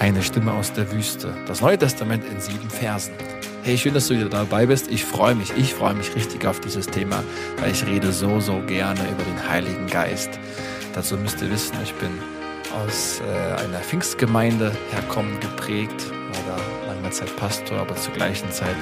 Eine Stimme aus der Wüste. Das Neue Testament in sieben Versen. Hey, schön, dass du wieder dabei bist. Ich freue mich, ich freue mich richtig auf dieses Thema, weil ich rede so, so gerne über den Heiligen Geist. Dazu müsst ihr wissen, ich bin aus äh, einer Pfingstgemeinde herkommend geprägt, war da lange Zeit Pastor, aber zur gleichen Zeit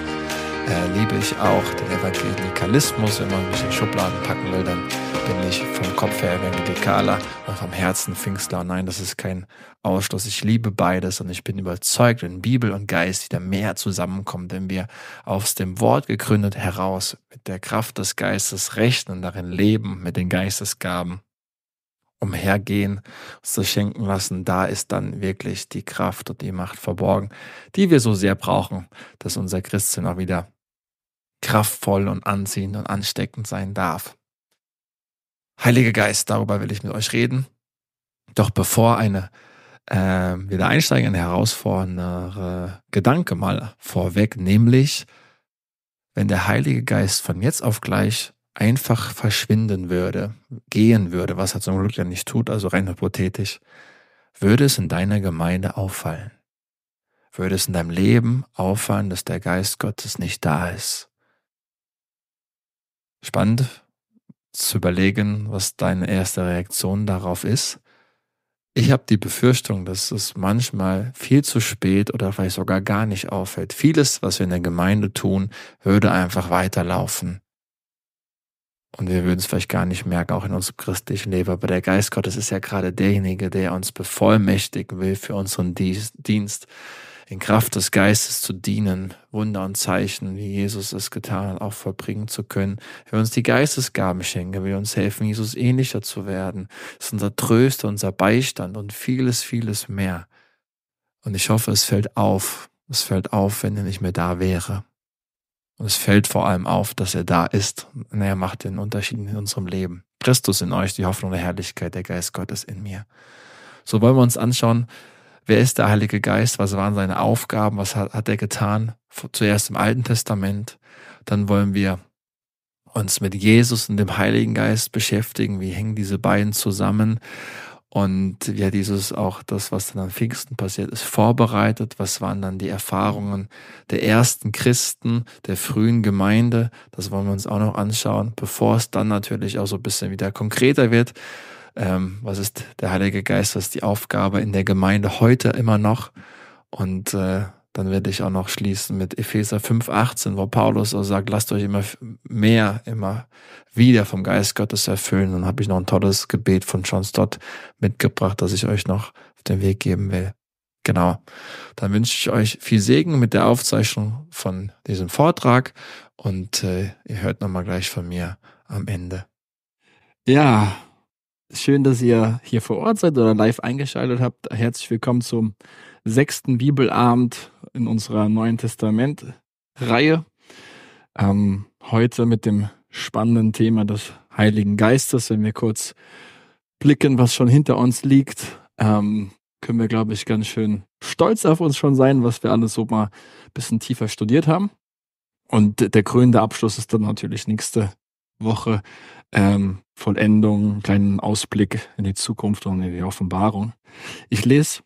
äh, liebe ich auch den Evangelikalismus. Wenn man mich in Schubladen packen will, dann bin ich vom Kopf her Evangelikaler und vom Herzen Pfingstler. Nein, das ist kein Ausschluss. Ich liebe beides und ich bin überzeugt, wenn Bibel und Geist wieder mehr zusammenkommen, wenn wir aus dem Wort gegründet heraus mit der Kraft des Geistes rechnen, darin leben, mit den Geistesgaben umhergehen, uns das schenken lassen, da ist dann wirklich die Kraft und die Macht verborgen, die wir so sehr brauchen, dass unser Christsein auch wieder kraftvoll und anziehend und ansteckend sein darf. Heiliger Geist, darüber will ich mit euch reden. Doch bevor eine äh, wieder einsteigen, eine herausfordernde Gedanke mal vorweg, nämlich wenn der Heilige Geist von jetzt auf gleich einfach verschwinden würde, gehen würde, was er zum Glück ja nicht tut, also rein hypothetisch, würde es in deiner Gemeinde auffallen? Würde es in deinem Leben auffallen, dass der Geist Gottes nicht da ist? spannend zu überlegen, was deine erste Reaktion darauf ist. Ich habe die Befürchtung, dass es manchmal viel zu spät oder vielleicht sogar gar nicht auffällt. Vieles, was wir in der Gemeinde tun, würde einfach weiterlaufen. Und wir würden es vielleicht gar nicht merken, auch in unserem christlichen Leben. Aber der Geist Gottes ist ja gerade derjenige, der uns bevollmächtigen will für unseren Dienst in Kraft des Geistes zu dienen, Wunder und Zeichen, wie Jesus es getan hat, auch vollbringen zu können. Er will uns die Geistesgaben schenken, er will uns helfen, Jesus ähnlicher zu werden. Das ist unser Tröster, unser Beistand und vieles, vieles mehr. Und ich hoffe, es fällt auf. Es fällt auf, wenn er nicht mehr da wäre. Und es fällt vor allem auf, dass er da ist. Und er macht den Unterschied in unserem Leben. Christus in euch, die Hoffnung der Herrlichkeit, der Geist Gottes in mir. So wollen wir uns anschauen, Wer ist der Heilige Geist? Was waren seine Aufgaben? Was hat, hat er getan? Zuerst im Alten Testament. Dann wollen wir uns mit Jesus und dem Heiligen Geist beschäftigen. Wie hängen diese beiden zusammen? Und hat Jesus auch das, was dann am Pfingsten passiert ist, vorbereitet? Was waren dann die Erfahrungen der ersten Christen, der frühen Gemeinde? Das wollen wir uns auch noch anschauen, bevor es dann natürlich auch so ein bisschen wieder konkreter wird ähm, was ist der Heilige Geist, was ist die Aufgabe in der Gemeinde heute immer noch. Und äh, dann werde ich auch noch schließen mit Epheser 5,18, wo Paulus so sagt, lasst euch immer mehr, immer wieder vom Geist Gottes erfüllen. Dann habe ich noch ein tolles Gebet von John Stott mitgebracht, das ich euch noch auf den Weg geben will. Genau. Dann wünsche ich euch viel Segen mit der Aufzeichnung von diesem Vortrag und äh, ihr hört nochmal gleich von mir am Ende. Ja, Schön, dass ihr hier vor Ort seid oder live eingeschaltet habt. Herzlich willkommen zum sechsten Bibelabend in unserer Neuen Testament-Reihe. Ähm, heute mit dem spannenden Thema des Heiligen Geistes. Wenn wir kurz blicken, was schon hinter uns liegt, ähm, können wir, glaube ich, ganz schön stolz auf uns schon sein, was wir alles so mal ein bisschen tiefer studiert haben. Und der krönende Abschluss ist dann natürlich nächste Woche ähm, Vollendung, einen kleinen Ausblick in die Zukunft und in die Offenbarung. Ich lese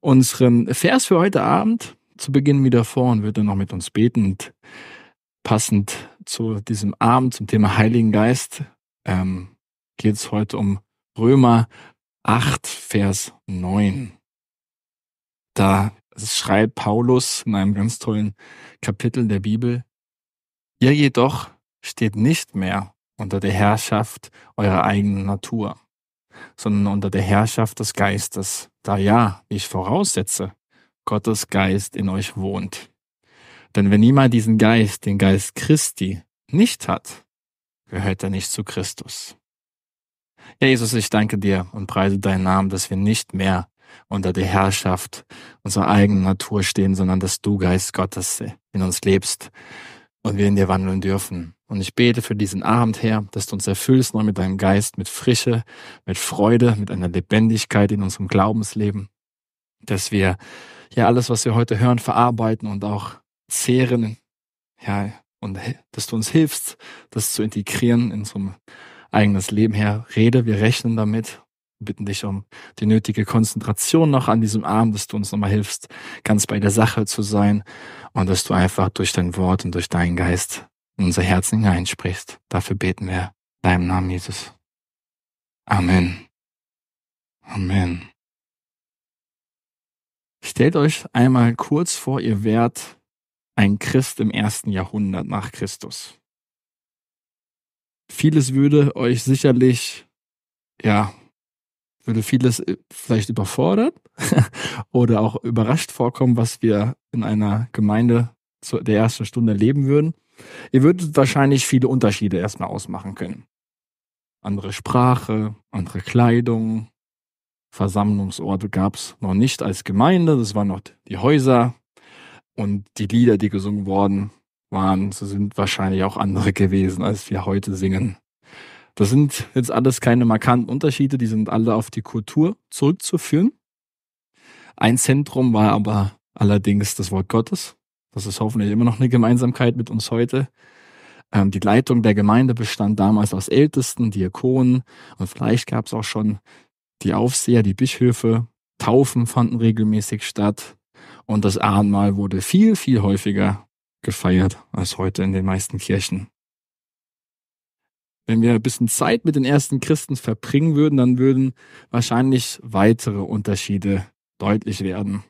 unseren Vers für heute Abend zu Beginn wieder vor und würde noch mit uns beten. Und passend zu diesem Abend, zum Thema Heiligen Geist, ähm, geht es heute um Römer 8, Vers 9. Da schreibt Paulus in einem ganz tollen Kapitel der Bibel, ihr jedoch steht nicht mehr unter der Herrschaft eurer eigenen Natur, sondern unter der Herrschaft des Geistes, da ja, wie ich voraussetze, Gottes Geist in euch wohnt. Denn wenn jemand diesen Geist, den Geist Christi, nicht hat, gehört er nicht zu Christus. Ja, Jesus, ich danke dir und preise deinen Namen, dass wir nicht mehr unter der Herrschaft unserer eigenen Natur stehen, sondern dass du, Geist Gottes, in uns lebst und wir in dir wandeln dürfen. Und ich bete für diesen Abend, Herr, dass du uns erfüllst neu mit deinem Geist, mit Frische, mit Freude, mit einer Lebendigkeit in unserem Glaubensleben, dass wir ja alles, was wir heute hören, verarbeiten und auch zehren, ja, und dass du uns hilfst, das zu integrieren in unserem eigenes Leben, Herr. Rede, wir rechnen damit. Bitten dich um die nötige Konzentration noch an diesem Abend, dass du uns nochmal hilfst, ganz bei der Sache zu sein und dass du einfach durch dein Wort und durch deinen Geist in unser Herzen hineinsprichst. Dafür beten wir deinem Namen, Jesus. Amen. Amen. Stellt euch einmal kurz vor, ihr wärt ein Christ im ersten Jahrhundert nach Christus. Vieles würde euch sicherlich, ja, würde vieles äh, vielleicht überfordert oder auch überrascht vorkommen, was wir in einer Gemeinde zu der ersten Stunde erleben würden. Ihr würdet wahrscheinlich viele Unterschiede erstmal ausmachen können. Andere Sprache, andere Kleidung, Versammlungsorte gab es noch nicht als Gemeinde, das waren noch die Häuser und die Lieder, die gesungen worden waren, sind wahrscheinlich auch andere gewesen, als wir heute singen. Das sind jetzt alles keine markanten Unterschiede, die sind alle auf die Kultur zurückzuführen. Ein Zentrum war aber allerdings das Wort Gottes. Das ist hoffentlich immer noch eine Gemeinsamkeit mit uns heute. Ähm, die Leitung der Gemeinde bestand damals aus Ältesten, Diakonen und vielleicht gab es auch schon die Aufseher, die Bischöfe. Taufen fanden regelmäßig statt und das Abendmahl wurde viel, viel häufiger gefeiert als heute in den meisten Kirchen. Wenn wir ein bisschen Zeit mit den ersten Christen verbringen würden, dann würden wahrscheinlich weitere Unterschiede deutlich werden.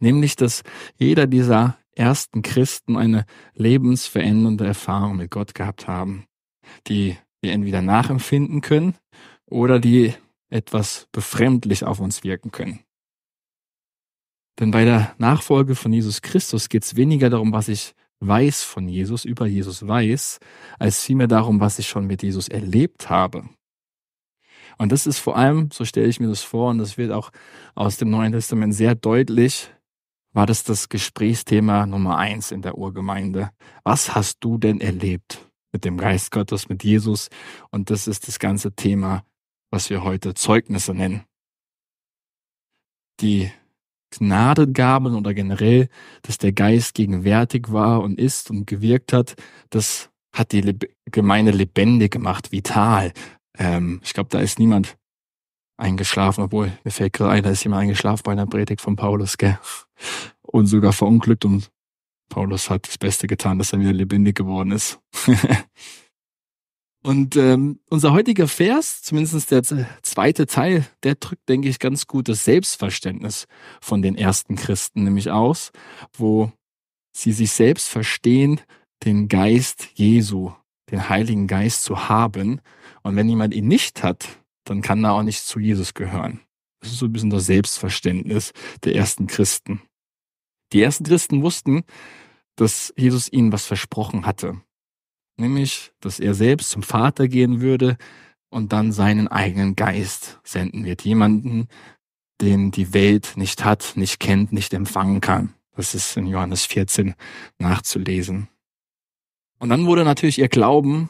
Nämlich, dass jeder dieser ersten Christen eine lebensverändernde Erfahrung mit Gott gehabt haben, die wir entweder nachempfinden können oder die etwas befremdlich auf uns wirken können. Denn bei der Nachfolge von Jesus Christus geht es weniger darum, was ich weiß von Jesus, über Jesus weiß, als vielmehr darum, was ich schon mit Jesus erlebt habe. Und das ist vor allem, so stelle ich mir das vor, und das wird auch aus dem Neuen Testament sehr deutlich, war das das Gesprächsthema Nummer eins in der Urgemeinde. Was hast du denn erlebt mit dem Geist Gottes, mit Jesus? Und das ist das ganze Thema, was wir heute Zeugnisse nennen. Die Gnadengaben oder generell, dass der Geist gegenwärtig war und ist und gewirkt hat, das hat die Leb Gemeinde lebendig gemacht, vital. Ähm, ich glaube, da ist niemand eingeschlafen, obwohl mir fällt gerade ein, da ist jemand eingeschlafen bei einer Predigt von Paulus, gell? Und sogar verunglückt und Paulus hat das Beste getan, dass er wieder lebendig geworden ist. Und ähm, unser heutiger Vers, zumindest der zweite Teil, der drückt, denke ich, ganz gut das Selbstverständnis von den ersten Christen nämlich aus, wo sie sich selbst verstehen, den Geist Jesu, den Heiligen Geist zu haben. Und wenn jemand ihn nicht hat, dann kann er auch nicht zu Jesus gehören. Das ist so ein bisschen das Selbstverständnis der ersten Christen. Die ersten Christen wussten, dass Jesus ihnen was versprochen hatte nämlich, dass er selbst zum Vater gehen würde und dann seinen eigenen Geist senden wird. Jemanden, den die Welt nicht hat, nicht kennt, nicht empfangen kann. Das ist in Johannes 14 nachzulesen. Und dann wurde natürlich ihr Glauben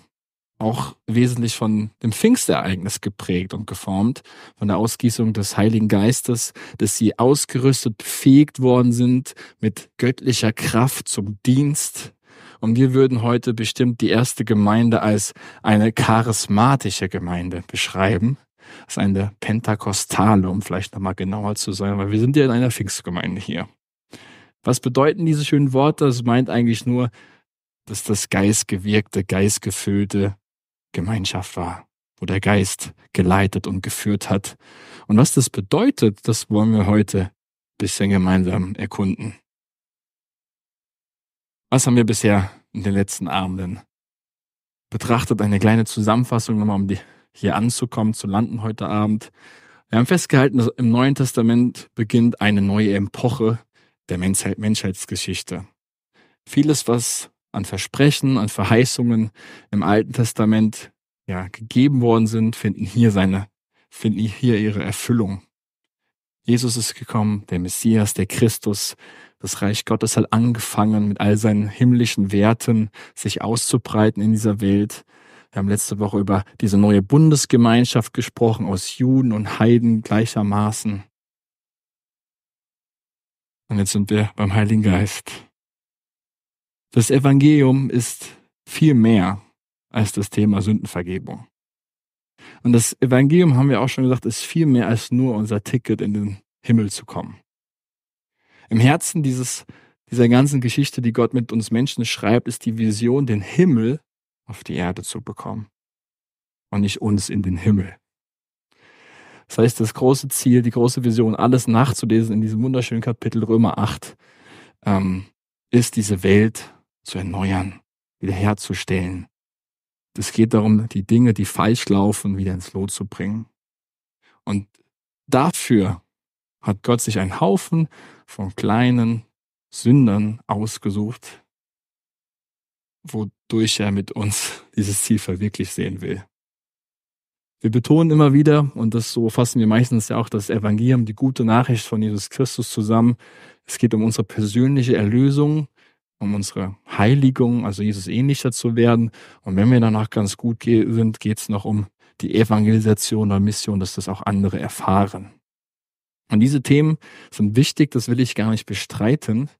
auch wesentlich von dem Pfingstereignis geprägt und geformt, von der Ausgießung des Heiligen Geistes, dass sie ausgerüstet, befähigt worden sind mit göttlicher Kraft zum Dienst, und wir würden heute bestimmt die erste Gemeinde als eine charismatische Gemeinde beschreiben. Das ist eine Pentakostale, um vielleicht nochmal genauer zu sein, weil wir sind ja in einer Pfingstgemeinde hier. Was bedeuten diese schönen Worte? Das meint eigentlich nur, dass das geistgewirkte, geistgefüllte Gemeinschaft war, wo der Geist geleitet und geführt hat. Und was das bedeutet, das wollen wir heute ein bisschen gemeinsam erkunden. Was haben wir bisher in den letzten Abenden betrachtet? Eine kleine Zusammenfassung nochmal, um die hier anzukommen, zu landen heute Abend. Wir haben festgehalten, dass im Neuen Testament beginnt eine neue Epoche der Menschheitsgeschichte. Vieles, was an Versprechen, an Verheißungen im Alten Testament ja, gegeben worden sind, finden hier seine, finden hier ihre Erfüllung. Jesus ist gekommen, der Messias, der Christus, das Reich Gottes hat angefangen, mit all seinen himmlischen Werten sich auszubreiten in dieser Welt. Wir haben letzte Woche über diese neue Bundesgemeinschaft gesprochen, aus Juden und Heiden gleichermaßen. Und jetzt sind wir beim Heiligen Geist. Das Evangelium ist viel mehr als das Thema Sündenvergebung. Und das Evangelium, haben wir auch schon gesagt, ist viel mehr als nur unser Ticket in den Himmel zu kommen. Im Herzen dieses, dieser ganzen Geschichte, die Gott mit uns Menschen schreibt, ist die Vision, den Himmel auf die Erde zu bekommen. Und nicht uns in den Himmel. Das heißt, das große Ziel, die große Vision, alles nachzulesen in diesem wunderschönen Kapitel Römer 8, ähm, ist diese Welt zu erneuern, wiederherzustellen. Es geht darum, die Dinge, die falsch laufen, wieder ins Lot zu bringen. Und dafür hat Gott sich einen Haufen von kleinen Sündern ausgesucht, wodurch er mit uns dieses Ziel verwirklicht sehen will. Wir betonen immer wieder, und das so fassen wir meistens ja auch das Evangelium, die gute Nachricht von Jesus Christus zusammen. Es geht um unsere persönliche Erlösung, um unsere Heiligung, also Jesus ähnlicher zu werden. Und wenn wir danach ganz gut sind, geht es noch um die Evangelisation oder Mission, dass das auch andere erfahren. Und diese Themen sind wichtig, das will ich gar nicht bestreiten.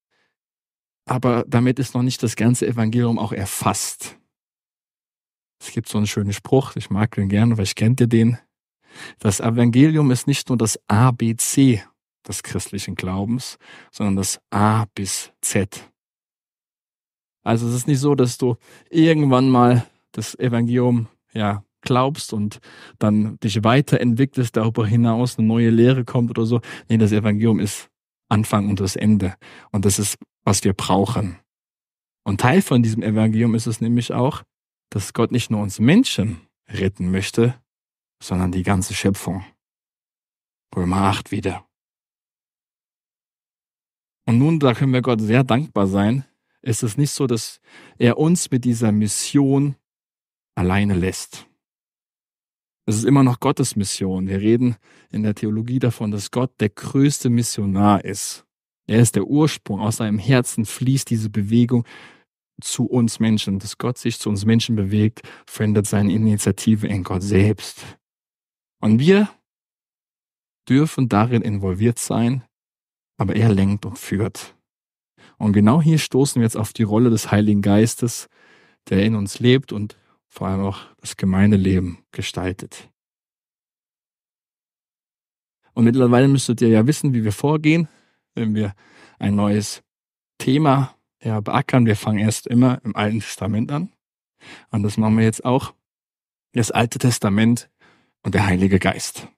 Aber damit ist noch nicht das ganze Evangelium auch erfasst. Es gibt so einen schönen Spruch, ich mag den gerne, weil ich kennt ihr den. Das Evangelium ist nicht nur das ABC des christlichen Glaubens, sondern das A bis Z. Also es ist nicht so, dass du irgendwann mal das Evangelium ja glaubst und dann dich weiterentwickelst, darüber hinaus eine neue Lehre kommt oder so. Nee, das Evangelium ist Anfang und das Ende. Und das ist, was wir brauchen. Und Teil von diesem Evangelium ist es nämlich auch, dass Gott nicht nur uns Menschen retten möchte, sondern die ganze Schöpfung. Römer 8 wieder. Und nun, da können wir Gott sehr dankbar sein, ist es nicht so, dass er uns mit dieser Mission alleine lässt. Es ist immer noch Gottes Mission. Wir reden in der Theologie davon, dass Gott der größte Missionar ist. Er ist der Ursprung. Aus seinem Herzen fließt diese Bewegung zu uns Menschen, dass Gott sich zu uns Menschen bewegt, verändert seine Initiative in Gott selbst. Und wir dürfen darin involviert sein, aber er lenkt und führt. Und genau hier stoßen wir jetzt auf die Rolle des Heiligen Geistes, der in uns lebt und vor allem auch das Gemeindeleben gestaltet. Und mittlerweile müsstet ihr ja wissen, wie wir vorgehen, wenn wir ein neues Thema ja, beackern. Wir fangen erst immer im Alten Testament an. Und das machen wir jetzt auch. Das Alte Testament und der Heilige Geist.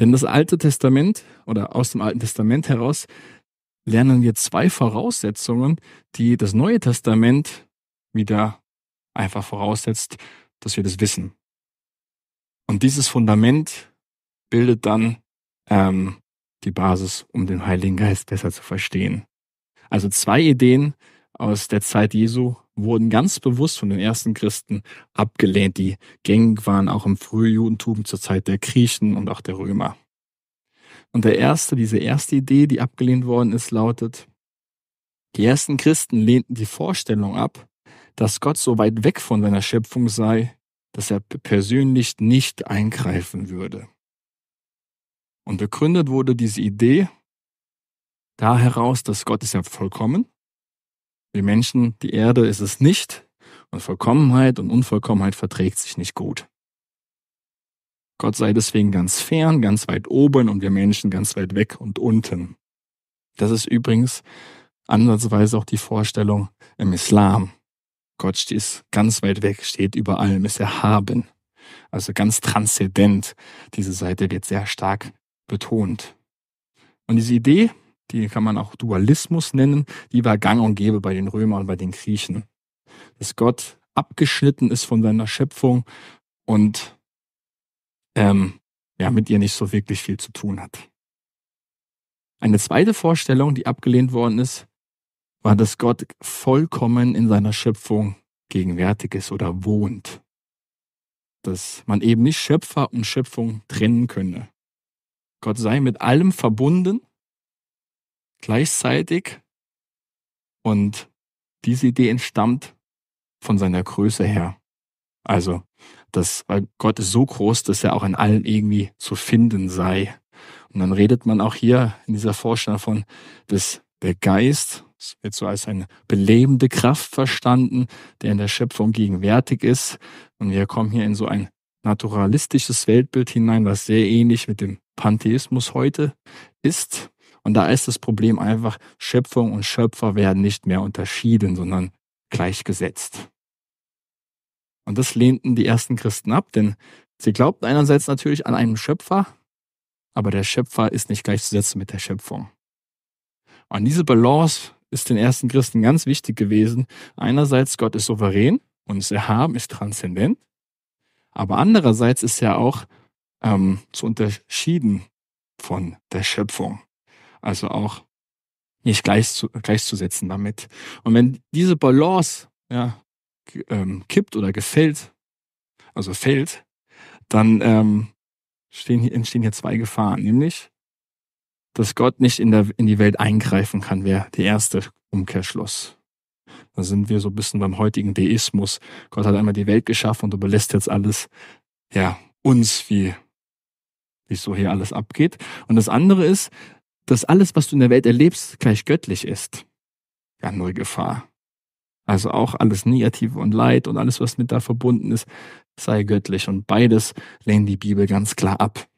Denn das Alte Testament oder aus dem Alten Testament heraus lernen wir zwei Voraussetzungen, die das Neue Testament wieder einfach voraussetzt, dass wir das wissen. Und dieses Fundament bildet dann ähm, die Basis, um den Heiligen Geist besser zu verstehen. Also zwei Ideen aus der Zeit Jesu wurden ganz bewusst von den ersten Christen abgelehnt, die gängig waren auch im Frühjudentum zur Zeit der Griechen und auch der Römer. Und der erste, diese erste Idee, die abgelehnt worden ist, lautet, die ersten Christen lehnten die Vorstellung ab, dass Gott so weit weg von seiner Schöpfung sei, dass er persönlich nicht eingreifen würde. Und begründet wurde diese Idee da heraus, dass Gott ist ja vollkommen. Wir Menschen, die Erde ist es nicht. Und Vollkommenheit und Unvollkommenheit verträgt sich nicht gut. Gott sei deswegen ganz fern, ganz weit oben und wir Menschen ganz weit weg und unten. Das ist übrigens ansatzweise auch die Vorstellung im Islam. Gott ist ganz weit weg, steht über allem, ist erhaben. Also ganz transzendent. Diese Seite wird sehr stark betont. Und diese Idee, die kann man auch Dualismus nennen, die war gang und gäbe bei den Römern und bei den Griechen. Dass Gott abgeschnitten ist von seiner Schöpfung und ähm, ja, mit ihr nicht so wirklich viel zu tun hat. Eine zweite Vorstellung, die abgelehnt worden ist, war, dass Gott vollkommen in seiner Schöpfung gegenwärtig ist oder wohnt. Dass man eben nicht Schöpfer und Schöpfung trennen könne. Gott sei mit allem verbunden gleichzeitig. Und diese Idee entstammt von seiner Größe her. Also, dass Gott ist so groß, dass er auch in allem irgendwie zu finden sei. Und dann redet man auch hier in dieser Vorstellung davon, dass der Geist, das wird so als eine belebende Kraft verstanden, der in der Schöpfung gegenwärtig ist. Und wir kommen hier in so ein naturalistisches Weltbild hinein, was sehr ähnlich mit dem Pantheismus heute ist. Und da ist das Problem einfach, Schöpfung und Schöpfer werden nicht mehr unterschieden, sondern gleichgesetzt. Und das lehnten die ersten Christen ab, denn sie glaubten einerseits natürlich an einen Schöpfer, aber der Schöpfer ist nicht gleichzusetzen mit der Schöpfung. Und diese Balance ist den ersten Christen ganz wichtig gewesen. Einerseits, Gott ist souverän und ist erhaben, ist transzendent, aber andererseits ist er auch ähm, zu unterschieden von der Schöpfung. Also auch nicht gleich zu, gleichzusetzen damit. Und wenn diese Balance ja, ähm, kippt oder gefällt, also fällt, dann ähm, stehen entstehen hier zwei Gefahren, nämlich, dass Gott nicht in, der, in die Welt eingreifen kann, wäre der erste Umkehrschluss. Da sind wir so ein bisschen beim heutigen Deismus. Gott hat einmal die Welt geschaffen und überlässt jetzt alles, ja, uns, wie, wie so hier alles abgeht. Und das andere ist, dass alles, was du in der Welt erlebst, gleich göttlich ist. Ja, neue Gefahr. Also auch alles Negative und Leid und alles, was mit da verbunden ist, sei göttlich. Und beides lehnt die Bibel ganz klar ab.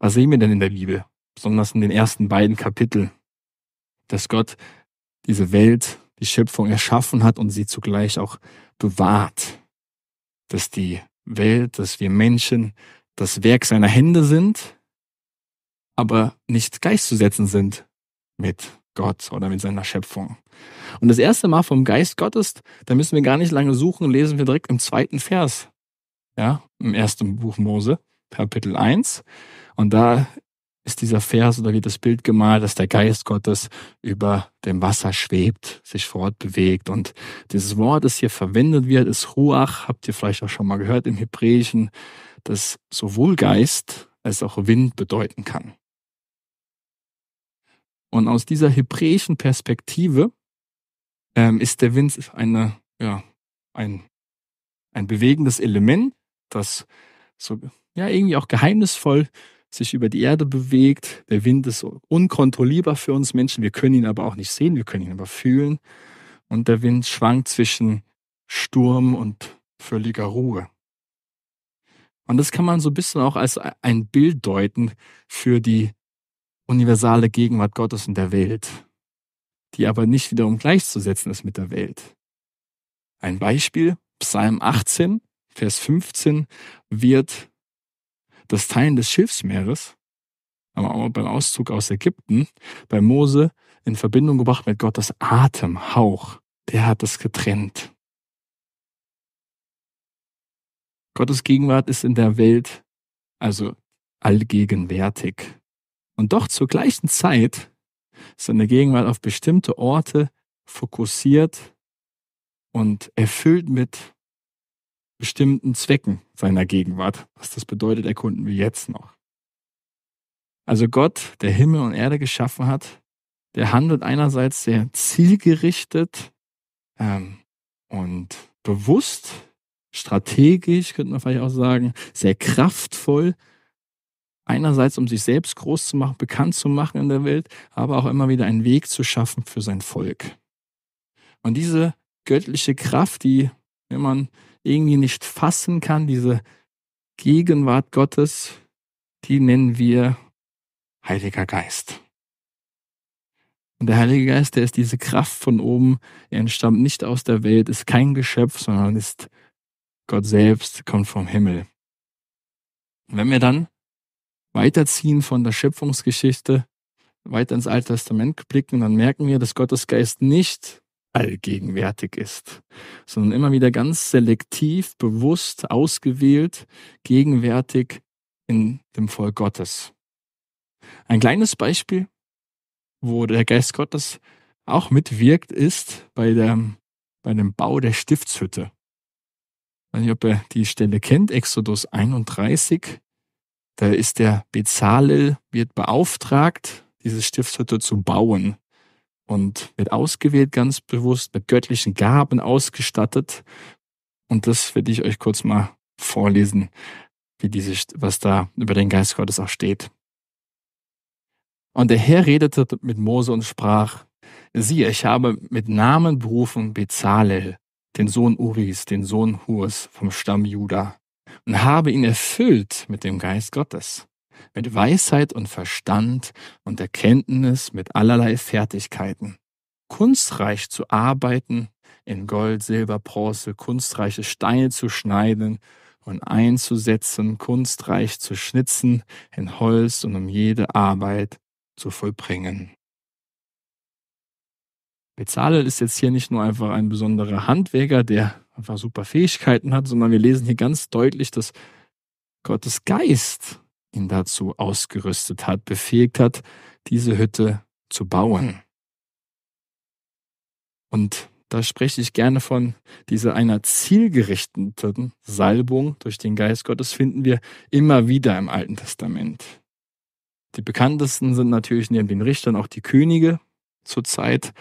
Was sehen wir denn in der Bibel? Besonders in den ersten beiden Kapiteln. Dass Gott diese Welt, die Schöpfung erschaffen hat und sie zugleich auch bewahrt. Dass die Welt, dass wir Menschen das Werk seiner Hände sind, aber nicht gleichzusetzen sind mit Gott oder mit seiner Schöpfung. Und das erste Mal vom Geist Gottes, da müssen wir gar nicht lange suchen, lesen wir direkt im zweiten Vers. Ja, im ersten Buch Mose, Kapitel 1. Und da ist dieser Vers oder wird das Bild gemalt, dass der Geist Gottes über dem Wasser schwebt, sich fortbewegt. Und dieses Wort, das hier verwendet wird, ist Ruach, habt ihr vielleicht auch schon mal gehört im Hebräischen, das sowohl Geist als auch Wind bedeuten kann. Und aus dieser hebräischen Perspektive ähm, ist der Wind eine, ja, ein, ein bewegendes Element, das so, ja, irgendwie auch geheimnisvoll sich über die Erde bewegt. Der Wind ist unkontrollierbar für uns Menschen. Wir können ihn aber auch nicht sehen, wir können ihn aber fühlen. Und der Wind schwankt zwischen Sturm und völliger Ruhe. Und das kann man so ein bisschen auch als ein Bild deuten für die universale Gegenwart Gottes in der Welt, die aber nicht wiederum gleichzusetzen ist mit der Welt. Ein Beispiel, Psalm 18, Vers 15 wird das Teilen des Schiffsmeeres, aber auch beim Auszug aus Ägypten, bei Mose in Verbindung gebracht mit Gottes Atem, Hauch. Der hat es getrennt. Gottes Gegenwart ist in der Welt also allgegenwärtig. Und doch zur gleichen Zeit ist seine Gegenwart auf bestimmte Orte fokussiert und erfüllt mit bestimmten Zwecken seiner Gegenwart. Was das bedeutet, erkunden wir jetzt noch. Also Gott, der Himmel und Erde geschaffen hat, der handelt einerseits sehr zielgerichtet ähm, und bewusst, strategisch, könnte man vielleicht auch sagen, sehr kraftvoll Einerseits, um sich selbst groß zu machen, bekannt zu machen in der Welt, aber auch immer wieder einen Weg zu schaffen für sein Volk. Und diese göttliche Kraft, die, wenn man irgendwie nicht fassen kann, diese Gegenwart Gottes, die nennen wir Heiliger Geist. Und der Heilige Geist, der ist diese Kraft von oben, er entstammt nicht aus der Welt, ist kein Geschöpf, sondern ist Gott selbst, kommt vom Himmel. Und wenn wir dann weiterziehen von der Schöpfungsgeschichte, weiter ins Alte Testament blicken, dann merken wir, dass Gottes Geist nicht allgegenwärtig ist, sondern immer wieder ganz selektiv, bewusst, ausgewählt, gegenwärtig in dem Volk Gottes. Ein kleines Beispiel, wo der Geist Gottes auch mitwirkt, ist bei, der, bei dem Bau der Stiftshütte. Ich weiß nicht, ob ihr die Stelle kennt, Exodus 31. Da ist der Bezalel, wird beauftragt, diese Stiftshütte zu bauen und wird ausgewählt ganz bewusst, mit göttlichen Gaben ausgestattet. Und das werde ich euch kurz mal vorlesen, wie diese, was da über den Geist Gottes auch steht. Und der Herr redete mit Mose und sprach, siehe, ich habe mit Namen berufen Bezalel, den Sohn Uris, den Sohn Hurs vom Stamm Juda, und habe ihn erfüllt mit dem Geist Gottes, mit Weisheit und Verstand und Erkenntnis, mit allerlei Fertigkeiten, kunstreich zu arbeiten, in Gold, Silber, Bronze, kunstreiche Steine zu schneiden und einzusetzen, kunstreich zu schnitzen in Holz und um jede Arbeit zu vollbringen. Bezalel ist jetzt hier nicht nur einfach ein besonderer Handwerker, der einfach super Fähigkeiten hat, sondern wir lesen hier ganz deutlich, dass Gottes Geist ihn dazu ausgerüstet hat, befähigt hat, diese Hütte zu bauen. Und da spreche ich gerne von dieser einer zielgerichteten Salbung durch den Geist Gottes finden wir immer wieder im Alten Testament. Die bekanntesten sind natürlich neben den Richtern auch die Könige zur Zeit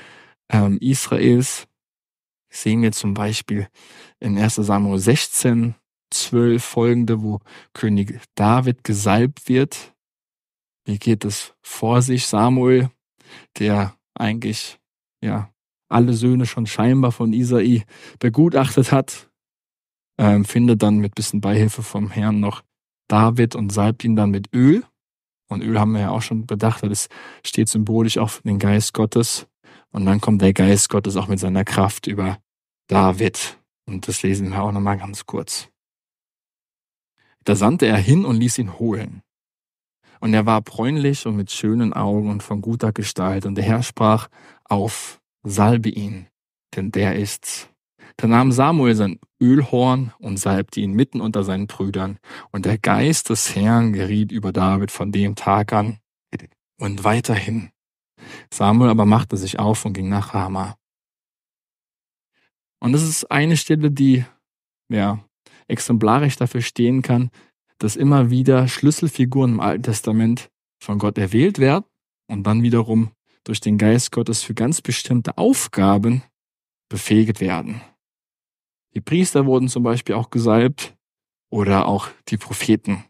ähm, Israels. Sehen wir zum Beispiel in 1 Samuel 16, 12 folgende, wo König David gesalbt wird. Wie geht es vor sich? Samuel, der eigentlich ja alle Söhne schon scheinbar von Isai begutachtet hat, ähm, findet dann mit bisschen Beihilfe vom Herrn noch David und salbt ihn dann mit Öl. Und Öl haben wir ja auch schon bedacht, das steht symbolisch auf den Geist Gottes. Und dann kommt der Geist Gottes auch mit seiner Kraft über David. Und das lesen wir auch nochmal ganz kurz. Da sandte er hin und ließ ihn holen. Und er war bräunlich und mit schönen Augen und von guter Gestalt. Und der Herr sprach, auf, salbe ihn, denn der ist's. Da nahm Samuel sein Ölhorn und salbte ihn mitten unter seinen Brüdern. Und der Geist des Herrn geriet über David von dem Tag an und weiterhin. Samuel aber machte sich auf und ging nach Rama. Und das ist eine Stelle, die ja exemplarisch dafür stehen kann, dass immer wieder Schlüsselfiguren im Alten Testament von Gott erwählt werden und dann wiederum durch den Geist Gottes für ganz bestimmte Aufgaben befähigt werden. Die Priester wurden zum Beispiel auch gesalbt oder auch die Propheten.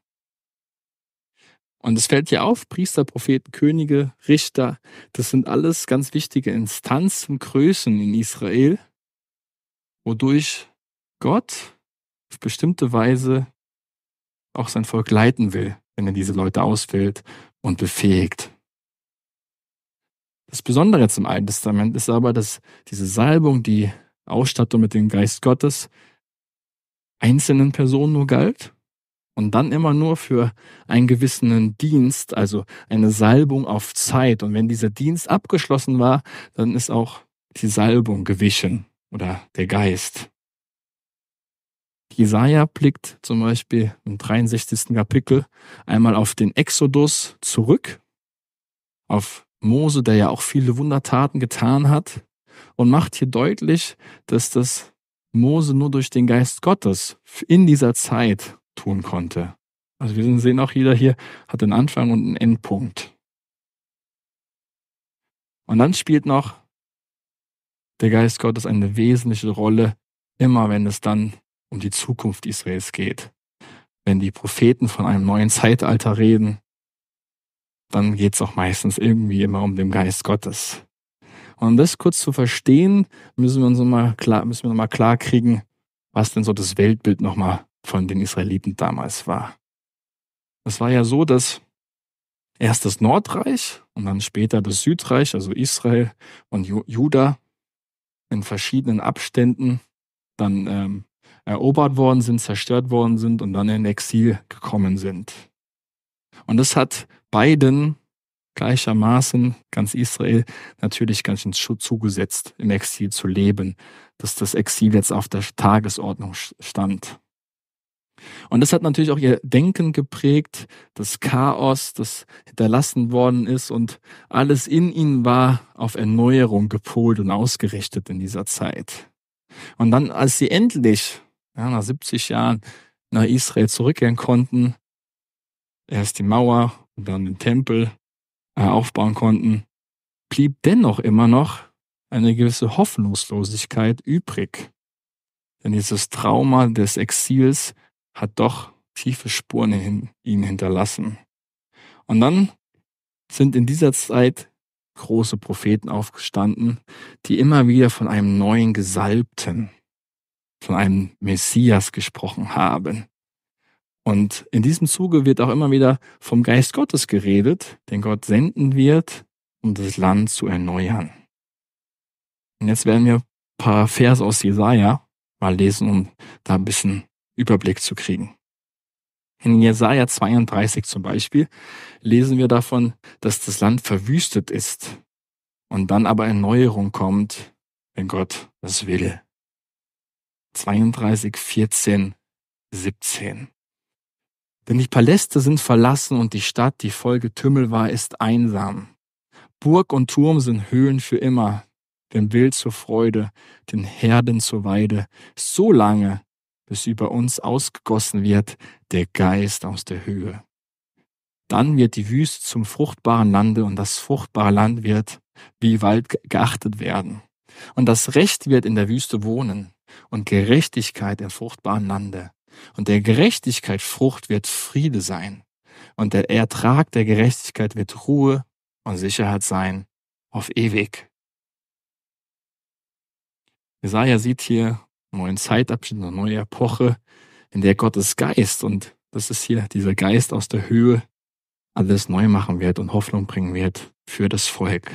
Und es fällt hier auf, Priester, Propheten, Könige, Richter, das sind alles ganz wichtige Instanzen, Größen in Israel, wodurch Gott auf bestimmte Weise auch sein Volk leiten will, wenn er diese Leute auswählt und befähigt. Das Besondere jetzt im Alten Testament ist aber, dass diese Salbung, die Ausstattung mit dem Geist Gottes einzelnen Personen nur galt und dann immer nur für einen gewissen Dienst, also eine Salbung auf Zeit. Und wenn dieser Dienst abgeschlossen war, dann ist auch die Salbung gewichen oder der Geist. Jesaja blickt zum Beispiel im 63. Kapitel einmal auf den Exodus zurück, auf Mose, der ja auch viele Wundertaten getan hat, und macht hier deutlich, dass das Mose nur durch den Geist Gottes in dieser Zeit tun konnte. Also wir sehen auch jeder hier hat einen Anfang und einen Endpunkt. Und dann spielt noch der Geist Gottes eine wesentliche Rolle, immer wenn es dann um die Zukunft Israels geht. Wenn die Propheten von einem neuen Zeitalter reden, dann geht es auch meistens irgendwie immer um den Geist Gottes. Und um das kurz zu verstehen, müssen wir uns nochmal klar, müssen wir nochmal klar kriegen, was denn so das Weltbild nochmal von den Israeliten damals war. Es war ja so, dass erst das Nordreich und dann später das Südreich, also Israel und Juda, in verschiedenen Abständen dann ähm, erobert worden sind, zerstört worden sind und dann in Exil gekommen sind. Und das hat beiden gleichermaßen, ganz Israel, natürlich ganz schön zugesetzt, im Exil zu leben, dass das Exil jetzt auf der Tagesordnung stand. Und das hat natürlich auch ihr Denken geprägt, das Chaos, das hinterlassen worden ist und alles in ihnen war auf Erneuerung gepolt und ausgerichtet in dieser Zeit. Und dann, als sie endlich, ja, nach 70 Jahren nach Israel zurückkehren konnten, erst die Mauer und dann den Tempel äh, aufbauen konnten, blieb dennoch immer noch eine gewisse Hoffnungslosigkeit übrig. Denn dieses Trauma des Exils hat doch tiefe Spuren in ihn hinterlassen. Und dann sind in dieser Zeit große Propheten aufgestanden, die immer wieder von einem neuen Gesalbten von einem Messias gesprochen haben. Und in diesem Zuge wird auch immer wieder vom Geist Gottes geredet, den Gott senden wird, um das Land zu erneuern. Und jetzt werden wir ein paar Verse aus Jesaja mal lesen, um da ein bisschen Überblick zu kriegen. In Jesaja 32 zum Beispiel lesen wir davon, dass das Land verwüstet ist und dann aber Erneuerung kommt, wenn Gott das will. 32, 14, 17. Denn die Paläste sind verlassen und die Stadt, die voll Getümmel war, ist einsam. Burg und Turm sind Höhen für immer, dem Wild zur Freude, den Herden zur Weide, so lange, bis über uns ausgegossen wird der Geist aus der Höhe. Dann wird die Wüste zum fruchtbaren Lande und das fruchtbare Land wird wie Wald geachtet werden. Und das Recht wird in der Wüste wohnen und Gerechtigkeit im fruchtbaren Lande. Und der Gerechtigkeit Frucht wird Friede sein. Und der Ertrag der Gerechtigkeit wird Ruhe und Sicherheit sein auf ewig. Jesaja sieht hier einen neuen Zeitabschnitt, eine neue Epoche, in der Gottes Geist, und das ist hier dieser Geist aus der Höhe, alles neu machen wird und Hoffnung bringen wird für das Volk.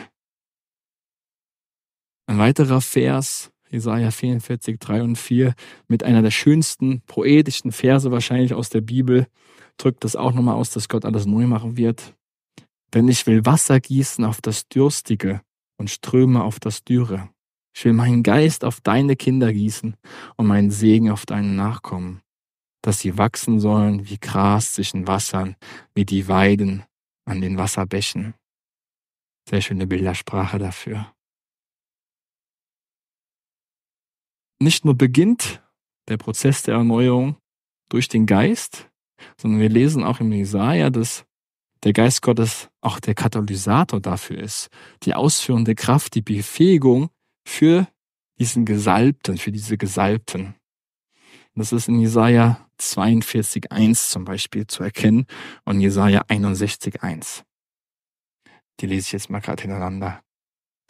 Ein weiterer Vers, Jesaja 44, 3 und 4, mit einer der schönsten poetischen Verse wahrscheinlich aus der Bibel, drückt das auch nochmal aus, dass Gott alles neu machen wird. Denn ich will Wasser gießen auf das Dürstige und Ströme auf das Dürre. Ich will meinen Geist auf deine Kinder gießen und meinen Segen auf deine Nachkommen, dass sie wachsen sollen wie Gras zwischen Wassern, wie die Weiden an den Wasserbächen. Sehr schöne Bildersprache dafür. Nicht nur beginnt der Prozess der Erneuerung durch den Geist, sondern wir lesen auch im Jesaja, dass der Geist Gottes auch der Katalysator dafür ist, die ausführende Kraft, die Befähigung, für diesen Gesalbten, für diese Gesalbten. Das ist in Jesaja 42,1 zum Beispiel zu erkennen und Jesaja 61,1. Die lese ich jetzt mal gerade hintereinander.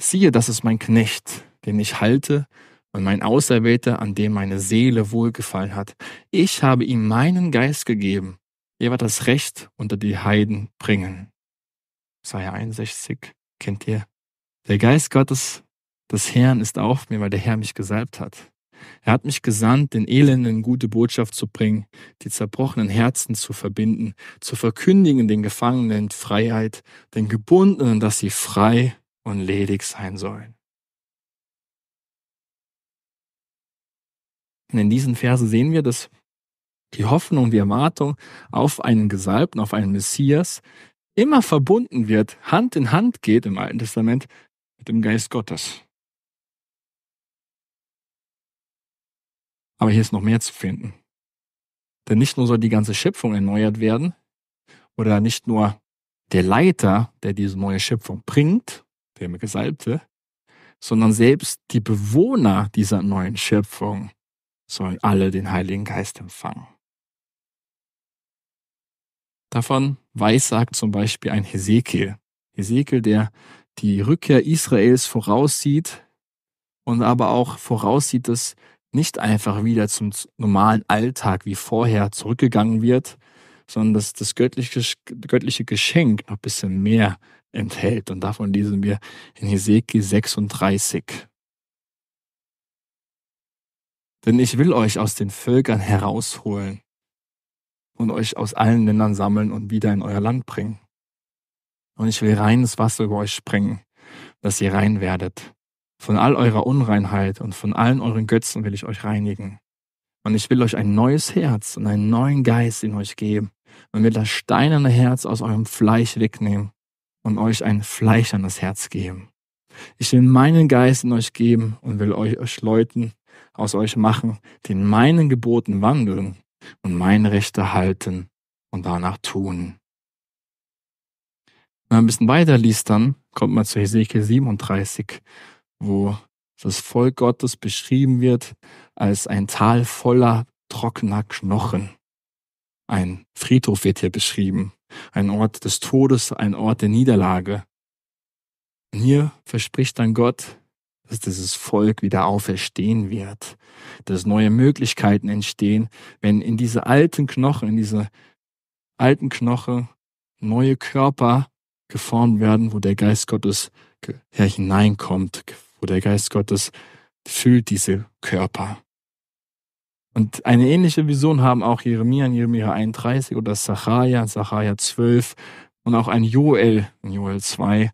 Siehe, das ist mein Knecht, den ich halte und mein Auserwählter, an dem meine Seele wohlgefallen hat. Ich habe ihm meinen Geist gegeben. Er wird das Recht unter die Heiden bringen. Jesaja 61, kennt ihr? Der Geist Gottes des Herrn ist auf mir, weil der Herr mich gesalbt hat. Er hat mich gesandt, den Elenden gute Botschaft zu bringen, die zerbrochenen Herzen zu verbinden, zu verkündigen den Gefangenen Freiheit, den Gebundenen, dass sie frei und ledig sein sollen. Und in diesen Versen sehen wir, dass die Hoffnung, die Erwartung auf einen Gesalbten, auf einen Messias immer verbunden wird, Hand in Hand geht im Alten Testament mit dem Geist Gottes. Aber hier ist noch mehr zu finden. Denn nicht nur soll die ganze Schöpfung erneuert werden, oder nicht nur der Leiter, der diese neue Schöpfung bringt, der Gesalbte, sondern selbst die Bewohner dieser neuen Schöpfung sollen alle den Heiligen Geist empfangen. Davon weissagt zum Beispiel ein Hesekiel. Hesekiel, der die Rückkehr Israels voraussieht und aber auch voraussieht, dass nicht einfach wieder zum normalen Alltag wie vorher zurückgegangen wird, sondern dass das göttliche, göttliche Geschenk noch ein bisschen mehr enthält. Und davon lesen wir in Hesekiel 36. Denn ich will euch aus den Völkern herausholen und euch aus allen Ländern sammeln und wieder in euer Land bringen. Und ich will reines Wasser über euch sprengen, dass ihr rein werdet. Von all eurer Unreinheit und von allen euren Götzen will ich euch reinigen. Und ich will euch ein neues Herz und einen neuen Geist in euch geben und will das steinerne Herz aus eurem Fleisch wegnehmen und euch ein fleischernes Herz geben. Ich will meinen Geist in euch geben und will euch Leuten aus euch machen, die in meinen Geboten wandeln und meine Rechte halten und danach tun. Wenn man ein bisschen weiter liest, dann kommt man zu Hesekiel 37 wo das Volk Gottes beschrieben wird als ein Tal voller trockener Knochen. Ein Friedhof wird hier beschrieben, ein Ort des Todes, ein Ort der Niederlage. Und hier verspricht dann Gott, dass dieses Volk wieder auferstehen wird, dass neue Möglichkeiten entstehen, wenn in diese alten Knochen, in diese alten Knochen neue Körper geformt werden, wo der Geist Gottes hineinkommt, wo der Geist Gottes füllt diese Körper. Und eine ähnliche Vision haben auch Jeremia in Jeremia 31 oder Sacharja Sacharja 12 und auch ein Joel in Joel 2.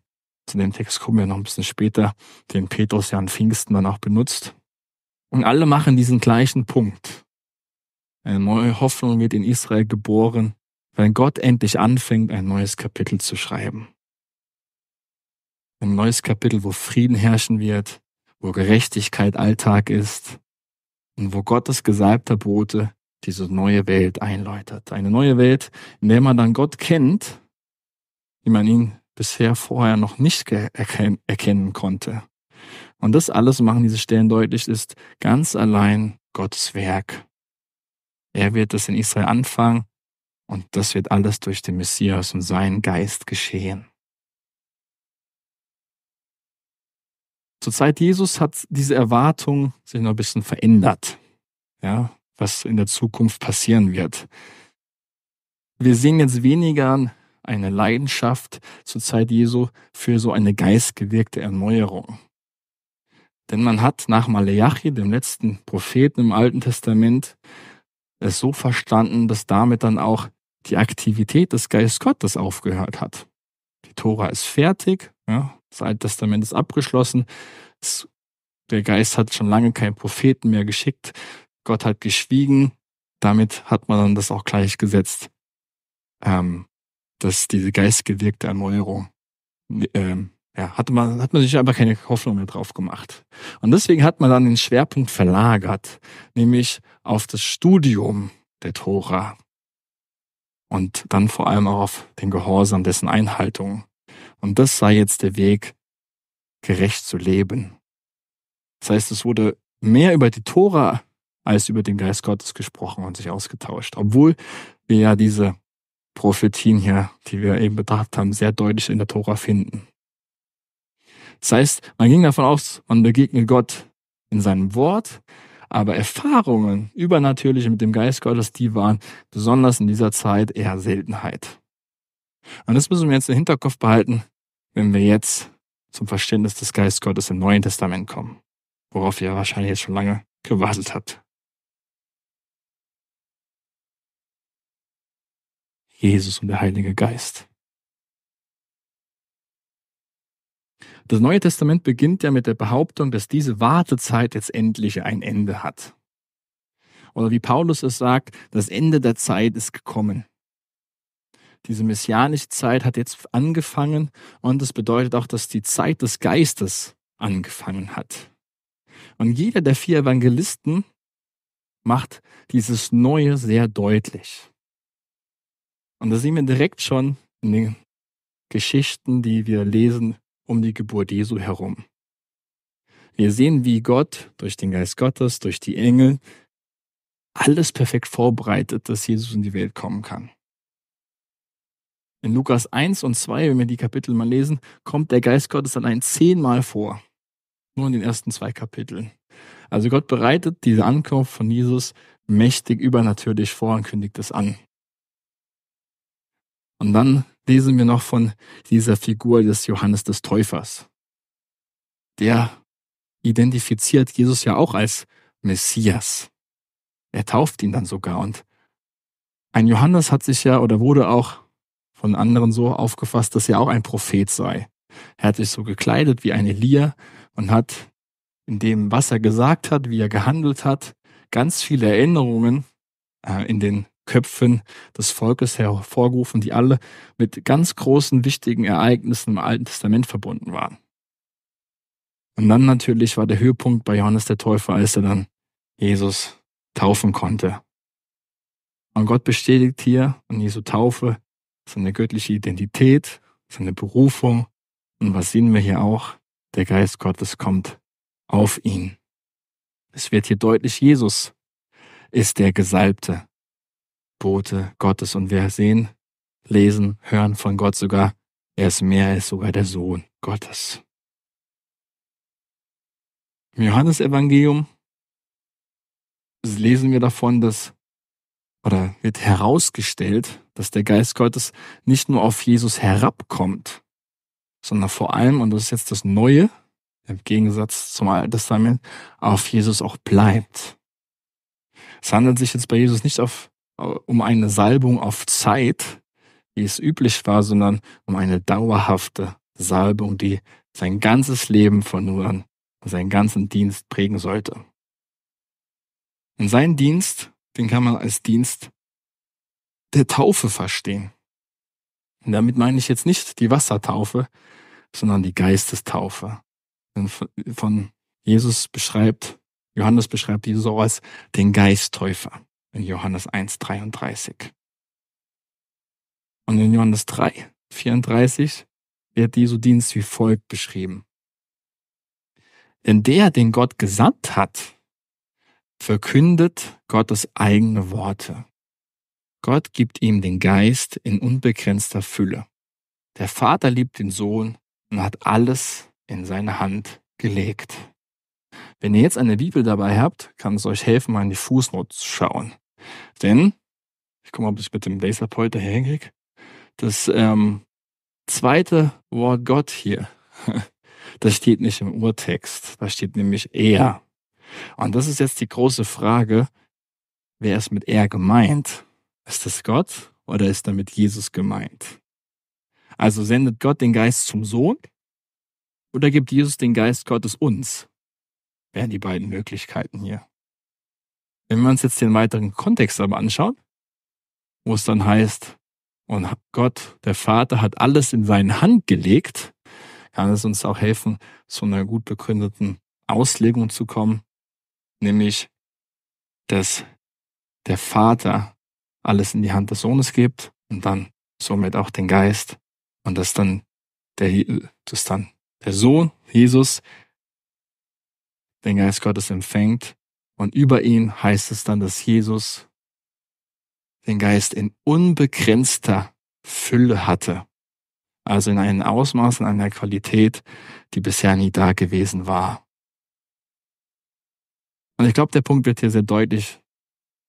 Zu dem Text kommen wir noch ein bisschen später, den Petrus ja an Pfingsten dann auch benutzt. Und alle machen diesen gleichen Punkt. Eine neue Hoffnung wird in Israel geboren, wenn Gott endlich anfängt, ein neues Kapitel zu schreiben. Ein neues Kapitel, wo Frieden herrschen wird, wo Gerechtigkeit Alltag ist, und wo Gottes gesalbter Bote diese neue Welt einläutert. Eine neue Welt, in der man dann Gott kennt, wie man ihn bisher vorher noch nicht erkennen konnte. Und das alles machen diese Stellen deutlich, ist ganz allein Gottes Werk. Er wird es in Israel anfangen und das wird alles durch den Messias und seinen Geist geschehen. Zur Zeit Jesus hat diese Erwartung sich noch ein bisschen verändert, ja, was in der Zukunft passieren wird. Wir sehen jetzt weniger eine Leidenschaft zur Zeit Jesu für so eine geistgewirkte Erneuerung. Denn man hat nach Maleachi, dem letzten Propheten im Alten Testament, es so verstanden, dass damit dann auch die Aktivität des Geistes Gottes aufgehört hat. Die Tora ist fertig, ja, das Alte Testament ist abgeschlossen. Es, der Geist hat schon lange keinen Propheten mehr geschickt. Gott hat geschwiegen. Damit hat man dann das auch gleichgesetzt, ähm, dass diese geistgewirkte Erneuerung, ähm, ja, hat man, hat man sich aber keine Hoffnung mehr drauf gemacht. Und deswegen hat man dann den Schwerpunkt verlagert, nämlich auf das Studium der Tora und dann vor allem auch auf den Gehorsam dessen Einhaltung. Und das sei jetzt der Weg, gerecht zu leben. Das heißt, es wurde mehr über die Tora als über den Geist Gottes gesprochen und sich ausgetauscht. Obwohl wir ja diese Prophetien hier, die wir eben betrachtet haben, sehr deutlich in der Tora finden. Das heißt, man ging davon aus, man begegnet Gott in seinem Wort, aber Erfahrungen übernatürliche mit dem Geist Gottes, die waren besonders in dieser Zeit eher Seltenheit. Und das müssen wir jetzt im Hinterkopf behalten, wenn wir jetzt zum Verständnis des Geistes Gottes im Neuen Testament kommen, worauf ihr wahrscheinlich jetzt schon lange gewartet habt. Jesus und der Heilige Geist. Das Neue Testament beginnt ja mit der Behauptung, dass diese Wartezeit jetzt endlich ein Ende hat. Oder wie Paulus es sagt, das Ende der Zeit ist gekommen. Diese messianische Zeit hat jetzt angefangen und das bedeutet auch, dass die Zeit des Geistes angefangen hat. Und jeder der vier Evangelisten macht dieses Neue sehr deutlich. Und da sehen wir direkt schon in den Geschichten, die wir lesen, um die Geburt Jesu herum. Wir sehen, wie Gott durch den Geist Gottes, durch die Engel, alles perfekt vorbereitet, dass Jesus in die Welt kommen kann. In Lukas 1 und 2, wenn wir die Kapitel mal lesen, kommt der Geist Gottes dann ein zehnmal vor. Nur in den ersten zwei Kapiteln. Also Gott bereitet diese Ankunft von Jesus mächtig übernatürlich vor und kündigt es an. Und dann lesen wir noch von dieser Figur des Johannes des Täufers. Der identifiziert Jesus ja auch als Messias. Er tauft ihn dann sogar. Und ein Johannes hat sich ja oder wurde auch von anderen so aufgefasst, dass er auch ein Prophet sei. Er hat sich so gekleidet wie ein Elia und hat in dem, was er gesagt hat, wie er gehandelt hat, ganz viele Erinnerungen äh, in den Köpfen des Volkes hervorgerufen, die alle mit ganz großen, wichtigen Ereignissen im Alten Testament verbunden waren. Und dann natürlich war der Höhepunkt bei Johannes der Täufer, als er dann Jesus taufen konnte. Und Gott bestätigt hier an Jesu Taufe, seine göttliche Identität, seine Berufung. Und was sehen wir hier auch? Der Geist Gottes kommt auf ihn. Es wird hier deutlich, Jesus ist der Gesalbte, Bote Gottes. Und wir sehen, lesen, hören von Gott sogar, er ist mehr, ist sogar der Sohn Gottes. Im Johannesevangelium lesen wir davon, dass oder wird herausgestellt, dass der Geist Gottes nicht nur auf Jesus herabkommt, sondern vor allem, und das ist jetzt das Neue, im Gegensatz zum Alten Testament, auf Jesus auch bleibt. Es handelt sich jetzt bei Jesus nicht auf, um eine Salbung auf Zeit, wie es üblich war, sondern um eine dauerhafte Salbung, die sein ganzes Leben von nun an, seinen ganzen Dienst prägen sollte. Und sein Dienst, den kann man als Dienst der Taufe verstehen. Und damit meine ich jetzt nicht die Wassertaufe, sondern die Geistestaufe. Von Jesus beschreibt, Johannes beschreibt Jesus auch als den Geisttäufer in Johannes 1, 33. Und in Johannes 3, 34 wird Jesu Dienst wie folgt beschrieben. Denn der, den Gott gesandt hat, verkündet Gottes eigene Worte. Gott gibt ihm den Geist in unbegrenzter Fülle. Der Vater liebt den Sohn und hat alles in seine Hand gelegt. Wenn ihr jetzt eine Bibel dabei habt, kann es euch helfen, mal in die Fußnote zu schauen. Denn, ich gucke mal, ob ich mit dem Laserpointer hier hinkriege, das ähm, zweite Wort Gott hier, das steht nicht im Urtext, da steht nämlich er. Und das ist jetzt die große Frage, wer ist mit er gemeint? Ist das Gott oder ist damit Jesus gemeint? Also sendet Gott den Geist zum Sohn oder gibt Jesus den Geist Gottes uns? Wären die beiden Möglichkeiten hier. Wenn wir uns jetzt den weiteren Kontext aber anschauen, wo es dann heißt, und Gott, der Vater, hat alles in seine Hand gelegt, kann es uns auch helfen, zu einer gut begründeten Auslegung zu kommen, nämlich, dass der Vater alles in die Hand des Sohnes gibt und dann somit auch den Geist und dass dann der, dass dann der Sohn, Jesus, den Geist Gottes empfängt und über ihn heißt es dann, dass Jesus den Geist in unbegrenzter Fülle hatte. Also in einem Ausmaß, in einer Qualität, die bisher nie da gewesen war. Und ich glaube, der Punkt wird hier sehr deutlich,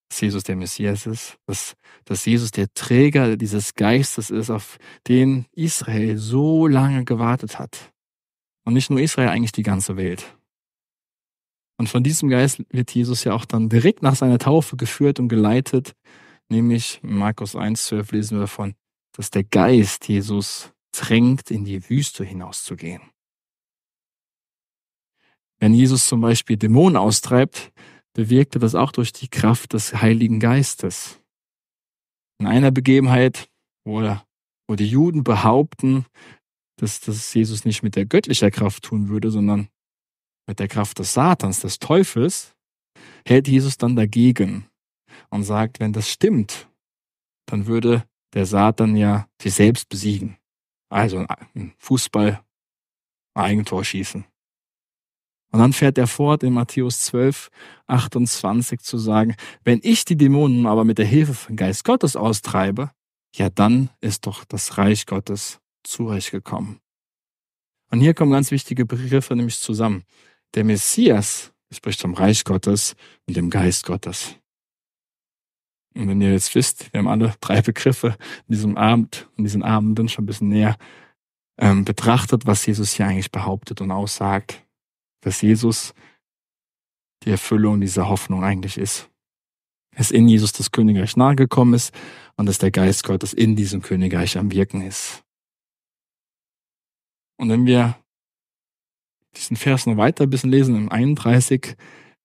dass Jesus der Messias ist, dass, dass Jesus der Träger dieses Geistes ist, auf den Israel so lange gewartet hat. Und nicht nur Israel, eigentlich die ganze Welt. Und von diesem Geist wird Jesus ja auch dann direkt nach seiner Taufe geführt und geleitet, nämlich in Markus 1,12 lesen wir davon, dass der Geist Jesus drängt, in die Wüste hinauszugehen. Wenn Jesus zum Beispiel Dämonen austreibt, bewirkte das auch durch die Kraft des Heiligen Geistes. In einer Begebenheit, wo, wo die Juden behaupten, dass das Jesus nicht mit der göttlicher Kraft tun würde, sondern mit der Kraft des Satans, des Teufels, hält Jesus dann dagegen und sagt, wenn das stimmt, dann würde der Satan ja sich selbst besiegen. Also ein Fußball, ein Eigentor schießen. Und dann fährt er fort in Matthäus 12, 28 zu sagen, wenn ich die Dämonen aber mit der Hilfe von Geist Gottes austreibe, ja dann ist doch das Reich Gottes zu euch gekommen. Und hier kommen ganz wichtige Begriffe nämlich zusammen. Der Messias spricht vom Reich Gottes und dem Geist Gottes. Und wenn ihr jetzt wisst, wir haben alle drei Begriffe in diesem Abend, in diesen Abenden schon ein bisschen näher ähm, betrachtet, was Jesus hier eigentlich behauptet und aussagt dass Jesus die Erfüllung dieser Hoffnung eigentlich ist. Dass in Jesus das Königreich nahegekommen ist und dass der Geist Gottes in diesem Königreich am Wirken ist. Und wenn wir diesen Vers noch weiter ein bisschen lesen, im 31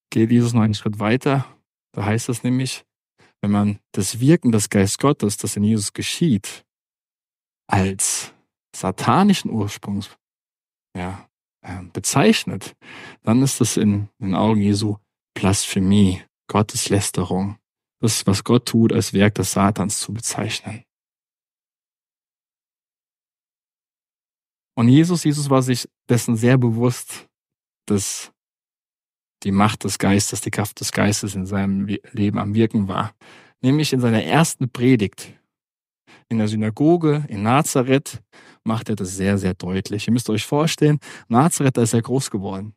geht Jesus noch einen Schritt weiter. Da heißt es nämlich, wenn man das Wirken des Geist Gottes, das in Jesus geschieht, als satanischen Ursprungs ja, ähm, bezeichnet, dann ist das in den Augen Jesu Blasphemie, Gotteslästerung. Das, was Gott tut, als Werk des Satans zu bezeichnen. Und Jesus, Jesus war sich dessen sehr bewusst, dass die Macht des Geistes, die Kraft des Geistes in seinem Leben am Wirken war. Nämlich in seiner ersten Predigt in der Synagoge in Nazareth macht er das sehr, sehr deutlich. Ihr müsst euch vorstellen, Nazareth, da ist er groß geworden.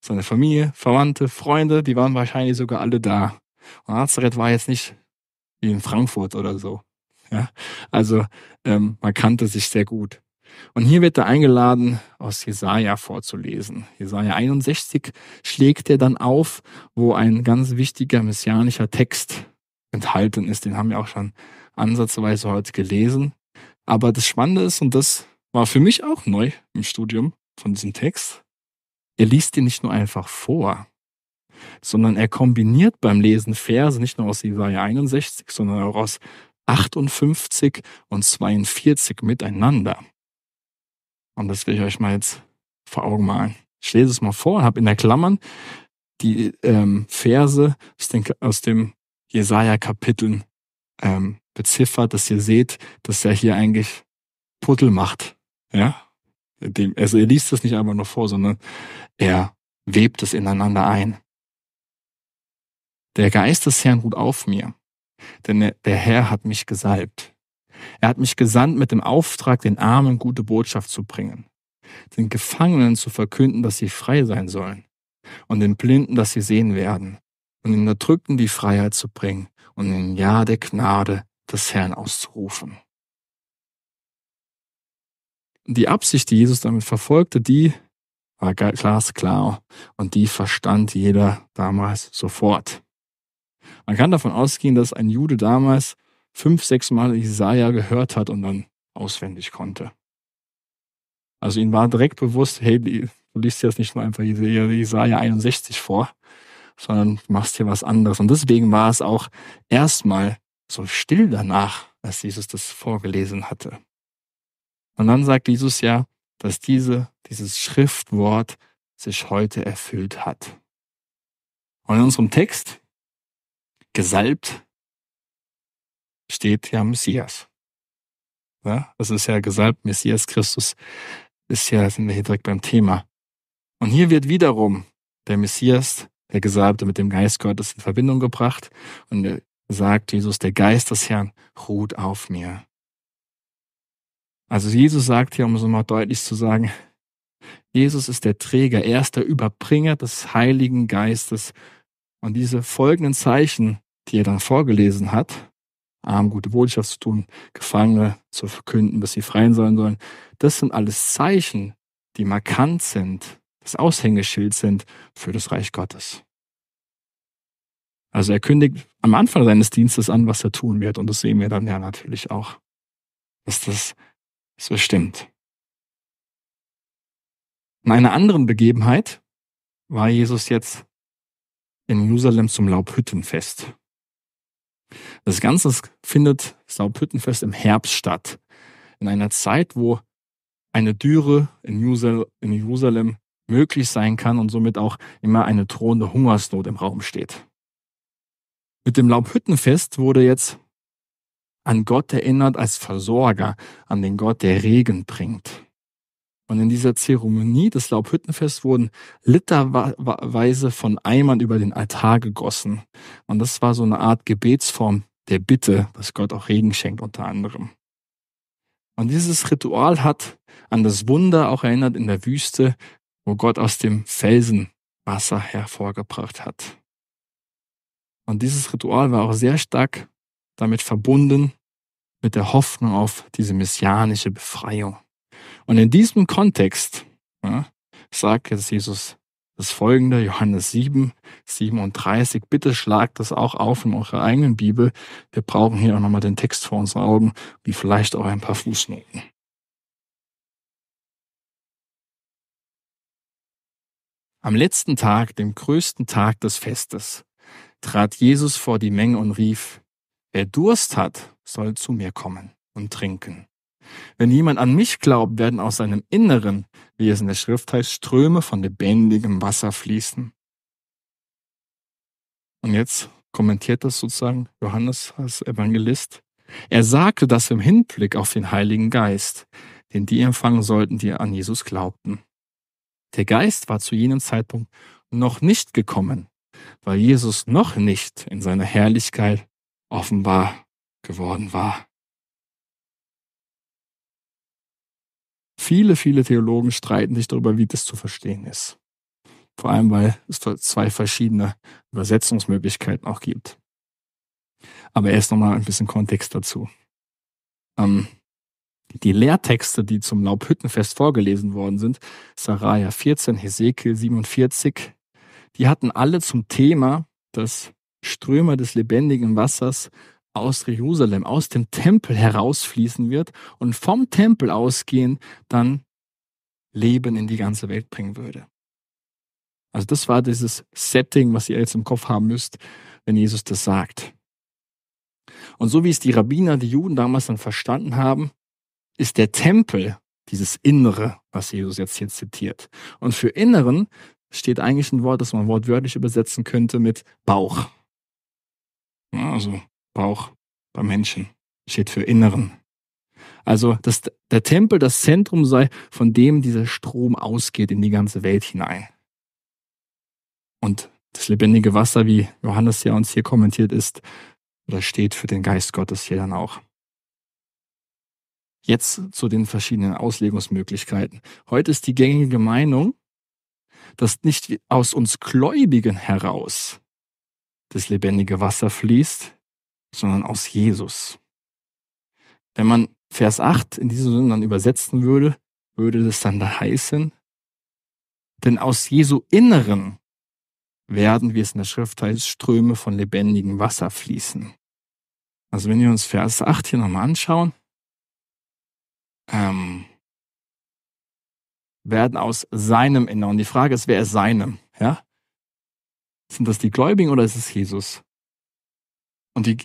seine Familie, Verwandte, Freunde, die waren wahrscheinlich sogar alle da. Und Nazareth war jetzt nicht wie in Frankfurt oder so. Ja, also ähm, man kannte sich sehr gut. Und hier wird er eingeladen, aus Jesaja vorzulesen. Jesaja 61 schlägt er dann auf, wo ein ganz wichtiger messianischer Text enthalten ist. Den haben wir auch schon ansatzweise heute gelesen. Aber das Spannende ist, und das war für mich auch neu im Studium von diesem Text, er liest ihn nicht nur einfach vor, sondern er kombiniert beim Lesen Verse nicht nur aus Jesaja 61, sondern auch aus 58 und 42 miteinander. Und das will ich euch mal jetzt vor Augen malen. Ich lese es mal vor und habe in der Klammern die ähm, Verse aus, den, aus dem Jesaja-Kapiteln ähm, beziffert, dass ihr seht, dass er hier eigentlich Puttel macht. Ja? Also er liest das nicht einfach nur vor, sondern er webt es ineinander ein. Der Geist des Herrn ruht auf mir, denn der Herr hat mich gesalbt. Er hat mich gesandt mit dem Auftrag, den Armen gute Botschaft zu bringen, den Gefangenen zu verkünden, dass sie frei sein sollen, und den Blinden, dass sie sehen werden, und den Erdrückten die Freiheit zu bringen und den Ja der Gnade des Herrn auszurufen. Die Absicht, die Jesus damit verfolgte, die war glasklar und die verstand jeder damals sofort. Man kann davon ausgehen, dass ein Jude damals fünf, sechs Mal Jesaja gehört hat und dann auswendig konnte. Also ihm war direkt bewusst, hey, du liest jetzt nicht nur einfach Jesaja 61 vor, sondern machst hier was anderes. Und deswegen war es auch erstmal so still danach, als Jesus das vorgelesen hatte. Und dann sagt Jesus ja, dass diese, dieses Schriftwort sich heute erfüllt hat. Und in unserem Text, gesalbt, steht ja Messias. Ja, das ist ja gesalbt, Messias Christus ist ja, sind wir hier direkt beim Thema. Und hier wird wiederum der Messias, der Gesalbte mit dem Geist Gottes in Verbindung gebracht und sagt Jesus, der Geist des Herrn ruht auf mir. Also Jesus sagt hier, um es mal deutlich zu sagen, Jesus ist der Träger, er ist der Überbringer des Heiligen Geistes. Und diese folgenden Zeichen, die er dann vorgelesen hat, Arm gute Botschaft zu tun, Gefangene zu verkünden, dass sie frei sein sollen, das sind alles Zeichen, die markant sind, das Aushängeschild sind für das Reich Gottes. Also er kündigt am Anfang seines Dienstes an, was er tun wird. Und das sehen wir dann ja natürlich auch, dass das so stimmt. In einer anderen Begebenheit war Jesus jetzt in Jerusalem zum Laubhüttenfest. Das Ganze findet das Laubhüttenfest im Herbst statt. In einer Zeit, wo eine Dürre in Jerusalem möglich sein kann und somit auch immer eine drohende Hungersnot im Raum steht. Mit dem Laubhüttenfest wurde jetzt an Gott erinnert als Versorger, an den Gott, der Regen bringt. Und in dieser Zeremonie des Laubhüttenfests wurden literweise von Eimern über den Altar gegossen. Und das war so eine Art Gebetsform der Bitte, dass Gott auch Regen schenkt unter anderem. Und dieses Ritual hat an das Wunder auch erinnert in der Wüste, wo Gott aus dem Felsen Wasser hervorgebracht hat. Und dieses Ritual war auch sehr stark damit verbunden mit der Hoffnung auf diese messianische Befreiung. Und in diesem Kontext ja, sagt jetzt Jesus das folgende, Johannes 7, 37. Bitte schlagt das auch auf in eurer eigenen Bibel. Wir brauchen hier auch nochmal den Text vor unseren Augen, wie vielleicht auch ein paar Fußnoten. Am letzten Tag, dem größten Tag des Festes, trat Jesus vor die Menge und rief, Wer Durst hat, soll zu mir kommen und trinken. Wenn jemand an mich glaubt, werden aus seinem Inneren, wie es in der Schrift heißt, Ströme von lebendigem Wasser fließen. Und jetzt kommentiert das sozusagen Johannes als Evangelist. Er sagte das im Hinblick auf den Heiligen Geist, den die empfangen sollten, die an Jesus glaubten. Der Geist war zu jenem Zeitpunkt noch nicht gekommen, weil Jesus noch nicht in seiner Herrlichkeit offenbar geworden war. Viele, viele Theologen streiten sich darüber, wie das zu verstehen ist. Vor allem, weil es zwei verschiedene Übersetzungsmöglichkeiten auch gibt. Aber erst nochmal ein bisschen Kontext dazu. Ähm, die Lehrtexte, die zum Laubhüttenfest vorgelesen worden sind, Saraja 14, Hesekiel 47, die hatten alle zum Thema, dass Ströme des lebendigen Wassers aus Jerusalem, aus dem Tempel herausfließen wird und vom Tempel ausgehend dann Leben in die ganze Welt bringen würde. Also das war dieses Setting, was ihr jetzt im Kopf haben müsst, wenn Jesus das sagt. Und so wie es die Rabbiner, die Juden damals dann verstanden haben, ist der Tempel dieses Innere, was Jesus jetzt hier zitiert. Und für Inneren steht eigentlich ein Wort, das man wortwörtlich übersetzen könnte mit Bauch. Also Bauch beim Menschen steht für Inneren. Also, dass der Tempel das Zentrum sei, von dem dieser Strom ausgeht in die ganze Welt hinein. Und das lebendige Wasser, wie Johannes ja uns hier kommentiert ist, oder steht für den Geist Gottes hier dann auch. Jetzt zu den verschiedenen Auslegungsmöglichkeiten. Heute ist die gängige Meinung, dass nicht aus uns Gläubigen heraus das lebendige Wasser fließt, sondern aus Jesus. Wenn man Vers 8 in diesem Sinne dann übersetzen würde, würde das dann da heißen, denn aus Jesu Inneren werden, wie es in der Schrift heißt, Ströme von lebendigem Wasser fließen. Also wenn wir uns Vers 8 hier nochmal anschauen, ähm, werden aus seinem Inneren. Die Frage ist, wer ist seinem? Ja? Sind das die Gläubigen oder ist es Jesus? Und die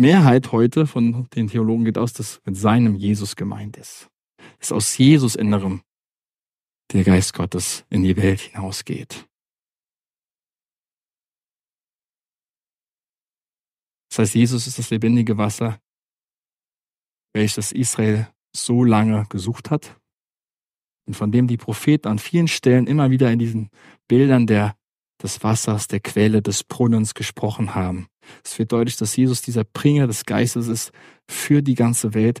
Mehrheit heute von den Theologen geht aus, dass mit seinem Jesus gemeint ist. Dass aus Jesus Innerem der Geist Gottes in die Welt hinausgeht. Das heißt, Jesus ist das lebendige Wasser, welches Israel so lange gesucht hat und von dem die Propheten an vielen Stellen immer wieder in diesen Bildern der, des Wassers, der Quelle, des Brunnens gesprochen haben. Es wird deutlich, dass Jesus dieser Bringer des Geistes ist für die ganze Welt.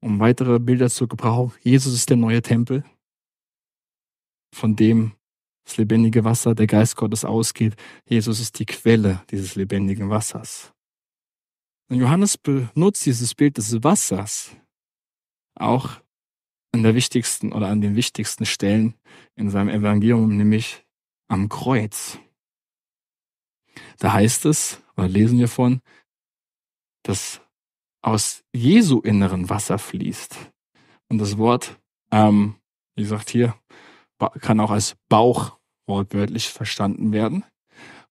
Um weitere Bilder zu gebrauchen, Jesus ist der neue Tempel, von dem das lebendige Wasser, der Geist Gottes ausgeht. Jesus ist die Quelle dieses lebendigen Wassers. Und Johannes benutzt dieses Bild des Wassers auch an der wichtigsten oder an den wichtigsten Stellen in seinem Evangelium, nämlich am Kreuz. Da heißt es, oder lesen wir von, dass aus Jesu inneren Wasser fließt. Und das Wort, ähm, wie gesagt hier, kann auch als Bauch wortwörtlich verstanden werden.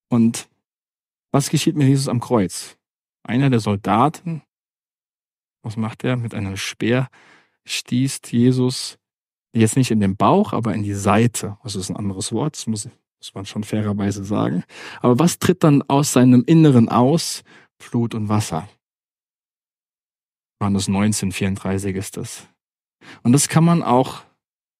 Und was geschieht mit Jesus am Kreuz? Einer der Soldaten, was macht er? Mit einem Speer stießt Jesus jetzt nicht in den Bauch, aber in die Seite. Das ist ein anderes Wort, das muss, muss man schon fairerweise sagen. Aber was tritt dann aus seinem Inneren aus? Blut und Wasser. Johannes 19, 34 ist das. Und das kann man auch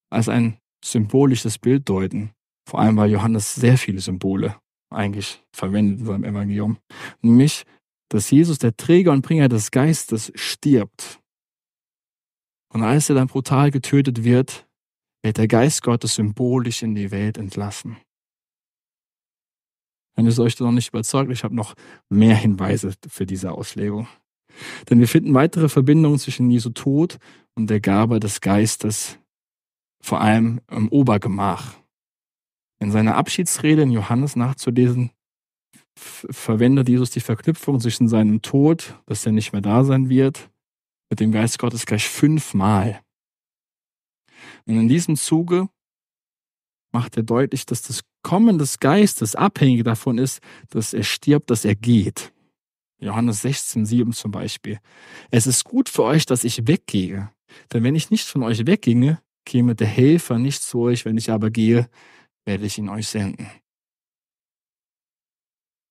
als ein symbolisches Bild deuten. Vor allem, weil Johannes sehr viele Symbole eigentlich verwendet in seinem Evangelium. Nämlich dass Jesus, der Träger und Bringer des Geistes, stirbt. Und als er dann brutal getötet wird, wird der Geist Gottes symbolisch in die Welt entlassen. Wenn es euch noch nicht überzeugt, ich habe noch mehr Hinweise für diese Auslegung. Denn wir finden weitere Verbindungen zwischen Jesu Tod und der Gabe des Geistes, vor allem im Obergemach. In seiner Abschiedsrede in Johannes nachzulesen, verwendet Jesus die Verknüpfung zwischen seinem Tod, dass er nicht mehr da sein wird, mit dem Geist Gottes gleich fünfmal. Und in diesem Zuge macht er deutlich, dass das Kommen des Geistes abhängig davon ist, dass er stirbt, dass er geht. Johannes 16, 7 zum Beispiel. Es ist gut für euch, dass ich weggehe. Denn wenn ich nicht von euch wegginge, käme der Helfer nicht zu euch. Wenn ich aber gehe, werde ich ihn euch senden.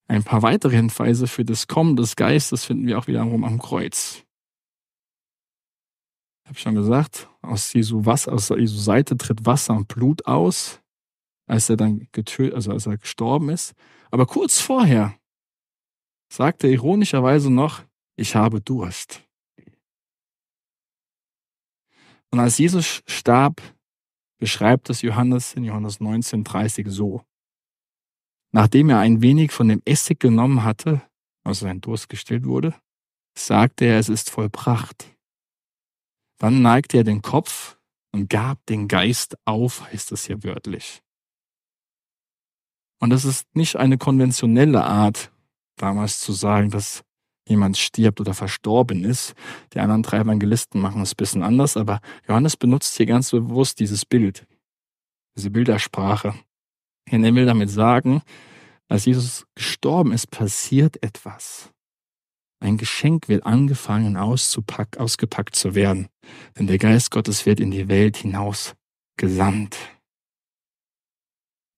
Ein paar weitere Hinweise für das Kommen des Geistes finden wir auch wiederum am Kreuz. Ich habe schon gesagt, aus Jesu, Wasser, aus Jesu Seite tritt Wasser und Blut aus, als er dann getötet, also als er gestorben ist. Aber kurz vorher sagt er ironischerweise noch, ich habe Durst. Und als Jesus starb, beschreibt es Johannes in Johannes 19,30 so. Nachdem er ein wenig von dem Essig genommen hatte, also sein Durst gestillt wurde, sagte er, es ist vollbracht. Dann neigte er den Kopf und gab den Geist auf, heißt es hier wörtlich. Und das ist nicht eine konventionelle Art, damals zu sagen, dass jemand stirbt oder verstorben ist. Die anderen drei Evangelisten machen es ein bisschen anders, aber Johannes benutzt hier ganz bewusst dieses Bild, diese Bildersprache. Und er will damit sagen, als Jesus gestorben ist, passiert etwas. Ein Geschenk wird angefangen ausgepackt zu werden, denn der Geist Gottes wird in die Welt hinaus gesandt.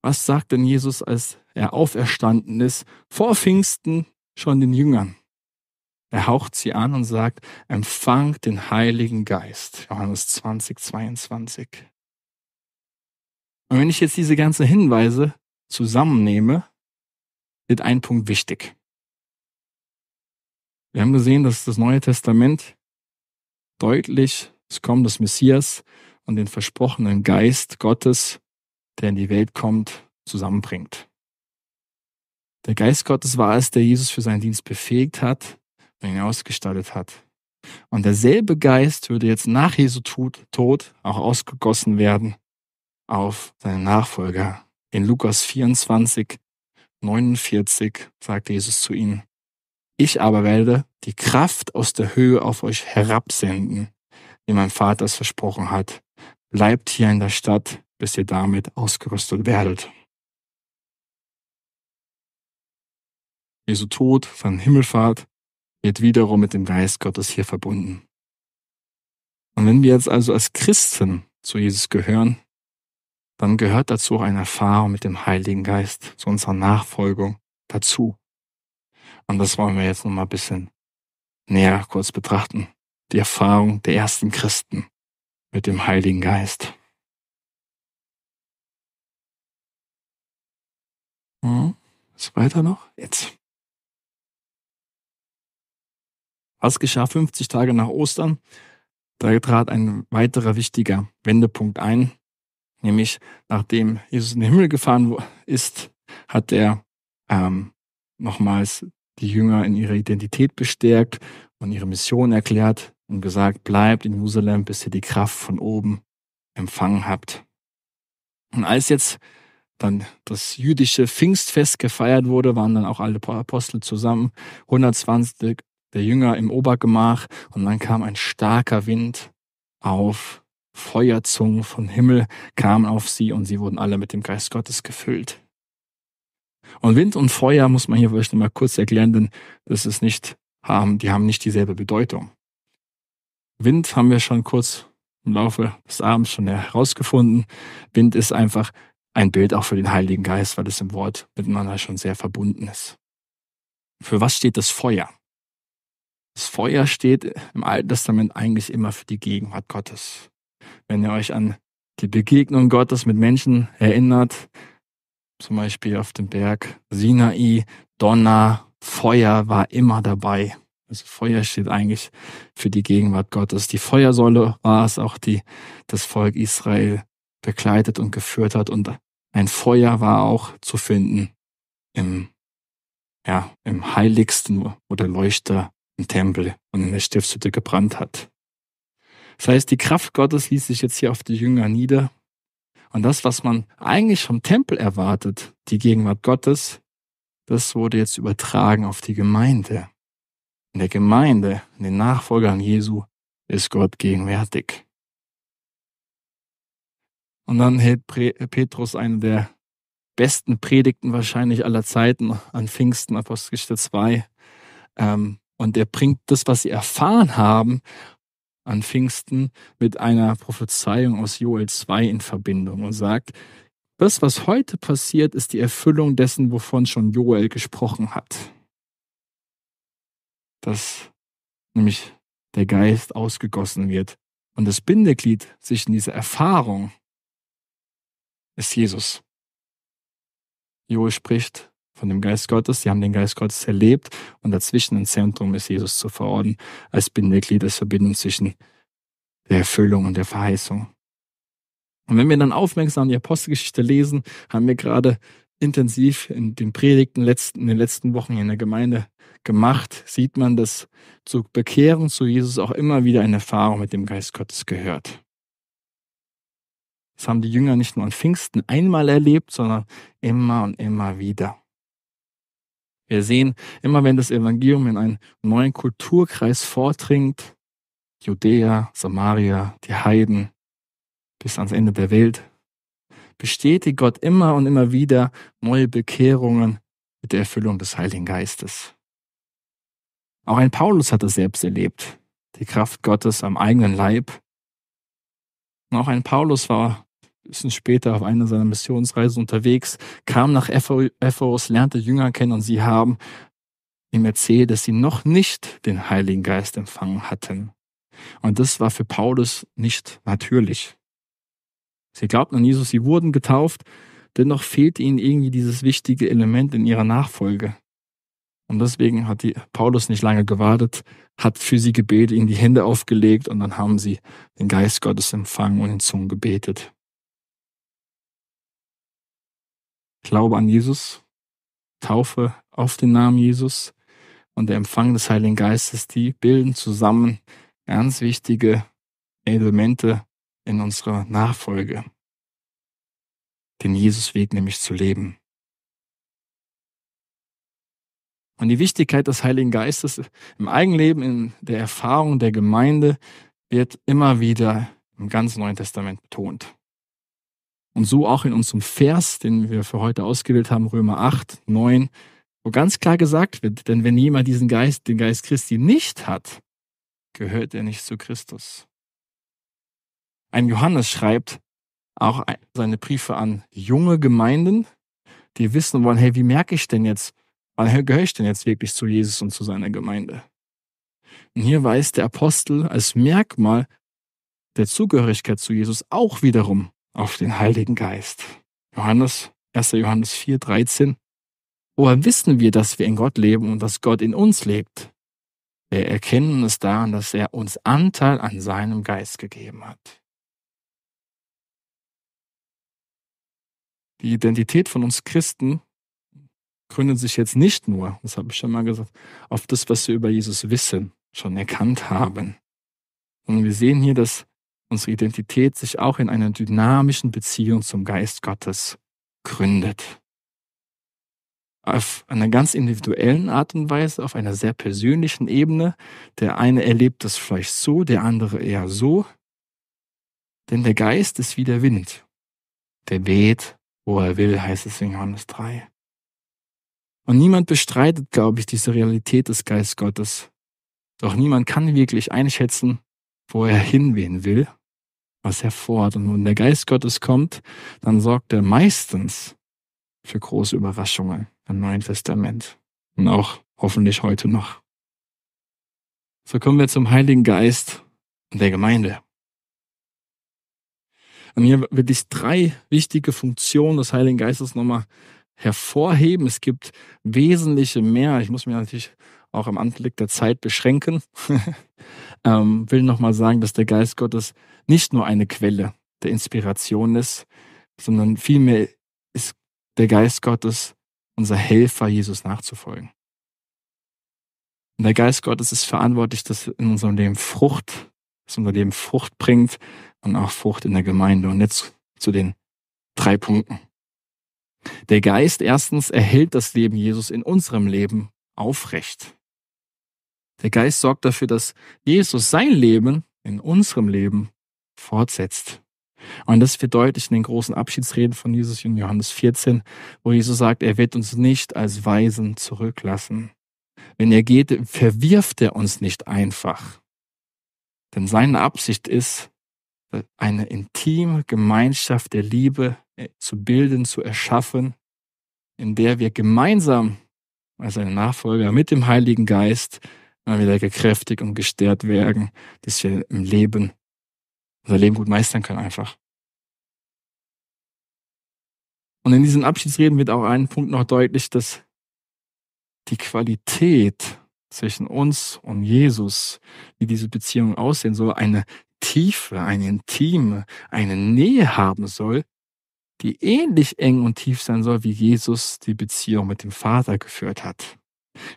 Was sagt denn Jesus, als er auferstanden ist, vor Pfingsten schon den Jüngern? Er haucht sie an und sagt, empfangt den Heiligen Geist. Johannes 20, 22. Und wenn ich jetzt diese ganzen Hinweise zusammennehme, wird ein Punkt wichtig. Wir haben gesehen, dass das Neue Testament deutlich das Kommen des Messias und den versprochenen Geist Gottes, der in die Welt kommt, zusammenbringt. Der Geist Gottes war es, der Jesus für seinen Dienst befähigt hat und ihn ausgestattet hat. Und derselbe Geist würde jetzt nach Jesu Tod auch ausgegossen werden auf seine Nachfolger. In Lukas 24, 49 sagt Jesus zu ihnen, ich aber werde die Kraft aus der Höhe auf euch herabsenden, wie mein Vater es versprochen hat. Bleibt hier in der Stadt, bis ihr damit ausgerüstet werdet. Jesu Tod, seine Himmelfahrt, wird wiederum mit dem Geist Gottes hier verbunden. Und wenn wir jetzt also als Christen zu Jesus gehören, dann gehört dazu auch eine Erfahrung mit dem Heiligen Geist, zu unserer Nachfolgung dazu. Und das wollen wir jetzt nochmal ein bisschen näher kurz betrachten. Die Erfahrung der ersten Christen mit dem Heiligen Geist. Hm, was weiter noch? Jetzt. Was geschah 50 Tage nach Ostern? Da trat ein weiterer wichtiger Wendepunkt ein, nämlich nachdem Jesus in den Himmel gefahren ist, hat er ähm, nochmals die Jünger in ihrer Identität bestärkt und ihre Mission erklärt und gesagt, bleibt in Jerusalem, bis ihr die Kraft von oben empfangen habt. Und als jetzt dann das jüdische Pfingstfest gefeiert wurde, waren dann auch alle Apostel zusammen, 120 der Jünger im Obergemach und dann kam ein starker Wind auf, Feuerzungen vom Himmel kamen auf sie und sie wurden alle mit dem Geist Gottes gefüllt. Und Wind und Feuer muss man hier vielleicht mal kurz erklären, denn das ist nicht, haben, die haben nicht dieselbe Bedeutung. Wind haben wir schon kurz im Laufe des Abends schon herausgefunden. Wind ist einfach ein Bild auch für den Heiligen Geist, weil es im Wort miteinander schon sehr verbunden ist. Für was steht das Feuer? Das Feuer steht im Alten Testament eigentlich immer für die Gegenwart Gottes. Wenn ihr euch an die Begegnung Gottes mit Menschen erinnert, zum Beispiel auf dem Berg Sinai, Donner, Feuer war immer dabei. Also Feuer steht eigentlich für die Gegenwart Gottes. Die Feuersäule war es auch, die das Volk Israel begleitet und geführt hat. Und ein Feuer war auch zu finden im, ja, im Heiligsten, wo der Leuchter im Tempel und in der Stiftshütte gebrannt hat. Das heißt, die Kraft Gottes ließ sich jetzt hier auf die Jünger nieder und das, was man eigentlich vom Tempel erwartet, die Gegenwart Gottes, das wurde jetzt übertragen auf die Gemeinde. In der Gemeinde, in den Nachfolgern Jesu, ist Gott gegenwärtig. Und dann hält Petrus eine der besten Predigten wahrscheinlich aller Zeiten an Pfingsten, Apostelgeschichte 2. Ähm, und er bringt das, was sie erfahren haben, an Pfingsten mit einer Prophezeiung aus Joel 2 in Verbindung und sagt, das, was heute passiert, ist die Erfüllung dessen, wovon schon Joel gesprochen hat. Dass nämlich der Geist ausgegossen wird. Und das Bindeglied zwischen dieser Erfahrung ist Jesus. Joel spricht von dem Geist Gottes, sie haben den Geist Gottes erlebt und dazwischen im Zentrum ist Jesus zu verorten als Bindeglied, als Verbindung zwischen der Erfüllung und der Verheißung. Und wenn wir dann aufmerksam die Apostelgeschichte lesen, haben wir gerade intensiv in den Predigten letzten, in den letzten Wochen in der Gemeinde gemacht, sieht man, dass zur Bekehrung zu Jesus auch immer wieder eine Erfahrung mit dem Geist Gottes gehört. Das haben die Jünger nicht nur an Pfingsten einmal erlebt, sondern immer und immer wieder. Wir sehen, immer wenn das Evangelium in einen neuen Kulturkreis vordringt, Judäa, Samaria, die Heiden, bis ans Ende der Welt, bestätigt Gott immer und immer wieder neue Bekehrungen mit der Erfüllung des Heiligen Geistes. Auch ein Paulus hat es selbst erlebt, die Kraft Gottes am eigenen Leib. Und auch ein Paulus war bisschen später auf einer seiner Missionsreisen unterwegs, kam nach Ephesus, lernte Jünger kennen und sie haben ihm erzählt, dass sie noch nicht den Heiligen Geist empfangen hatten. Und das war für Paulus nicht natürlich. Sie glaubten an Jesus, sie wurden getauft, dennoch fehlte ihnen irgendwie dieses wichtige Element in ihrer Nachfolge. Und deswegen hat die Paulus nicht lange gewartet, hat für sie gebetet, ihnen die Hände aufgelegt und dann haben sie den Geist Gottes empfangen und in Zungen gebetet. Glaube an Jesus, Taufe auf den Namen Jesus und der Empfang des Heiligen Geistes, die bilden zusammen ganz wichtige Elemente in unserer Nachfolge, den Jesusweg nämlich zu leben. Und die Wichtigkeit des Heiligen Geistes im Eigenleben, in der Erfahrung der Gemeinde wird immer wieder im ganzen Neuen Testament betont. Und so auch in unserem Vers, den wir für heute ausgewählt haben, Römer 8, 9, wo ganz klar gesagt wird, denn wenn jemand diesen Geist, den Geist Christi nicht hat, gehört er nicht zu Christus. Ein Johannes schreibt auch seine Briefe an junge Gemeinden, die wissen wollen, hey, wie merke ich denn jetzt, wann gehöre ich denn jetzt wirklich zu Jesus und zu seiner Gemeinde? Und hier weist der Apostel als Merkmal der Zugehörigkeit zu Jesus auch wiederum auf den Heiligen Geist. Johannes, 1. Johannes 4, 13. Woher wissen wir, dass wir in Gott leben und dass Gott in uns lebt? Wir erkennen es daran, dass er uns Anteil an seinem Geist gegeben hat. Die Identität von uns Christen gründet sich jetzt nicht nur, das habe ich schon mal gesagt, auf das, was wir über Jesus wissen, schon erkannt haben. Und wir sehen hier, dass unsere Identität sich auch in einer dynamischen Beziehung zum Geist Gottes gründet. Auf einer ganz individuellen Art und Weise, auf einer sehr persönlichen Ebene. Der eine erlebt das vielleicht so, der andere eher so. Denn der Geist ist wie der Wind. Der weht, wo er will, heißt es in Johannes 3. Und niemand bestreitet, glaube ich, diese Realität des Geistes Gottes. Doch niemand kann wirklich einschätzen, wo er hinwehen will, was er vorhat. Und wenn der Geist Gottes kommt, dann sorgt er meistens für große Überraschungen im Neuen Testament. Und auch hoffentlich heute noch. So kommen wir zum Heiligen Geist und der Gemeinde. Und hier will ich drei wichtige Funktionen des Heiligen Geistes nochmal hervorheben. Es gibt wesentliche mehr. Ich muss mir natürlich auch im Anblick der Zeit beschränken. ähm, will nochmal sagen, dass der Geist Gottes nicht nur eine Quelle der Inspiration ist, sondern vielmehr ist der Geist Gottes unser Helfer, Jesus nachzufolgen. Und der Geist Gottes ist verantwortlich, dass in unserem Leben Frucht, dass unser Leben Frucht bringt und auch Frucht in der Gemeinde. Und jetzt zu den drei Punkten. Der Geist erstens erhält das Leben Jesus in unserem Leben aufrecht. Der Geist sorgt dafür, dass Jesus sein Leben in unserem Leben fortsetzt. Und das wird deutlich in den großen Abschiedsreden von Jesus in Johannes 14, wo Jesus sagt, er wird uns nicht als Weisen zurücklassen. Wenn er geht, verwirft er uns nicht einfach. Denn seine Absicht ist, eine intime Gemeinschaft der Liebe äh, zu bilden, zu erschaffen, in der wir gemeinsam als seine Nachfolger mit dem Heiligen Geist mal wieder gekräftigt und gestärkt werden, dass wir im Leben unser Leben gut meistern können einfach. Und in diesen Abschiedsreden wird auch ein Punkt noch deutlich, dass die Qualität zwischen uns und Jesus, wie diese Beziehung aussehen soll, eine Tiefe, eine Intime, eine Nähe haben soll, die ähnlich eng und tief sein soll, wie Jesus die Beziehung mit dem Vater geführt hat.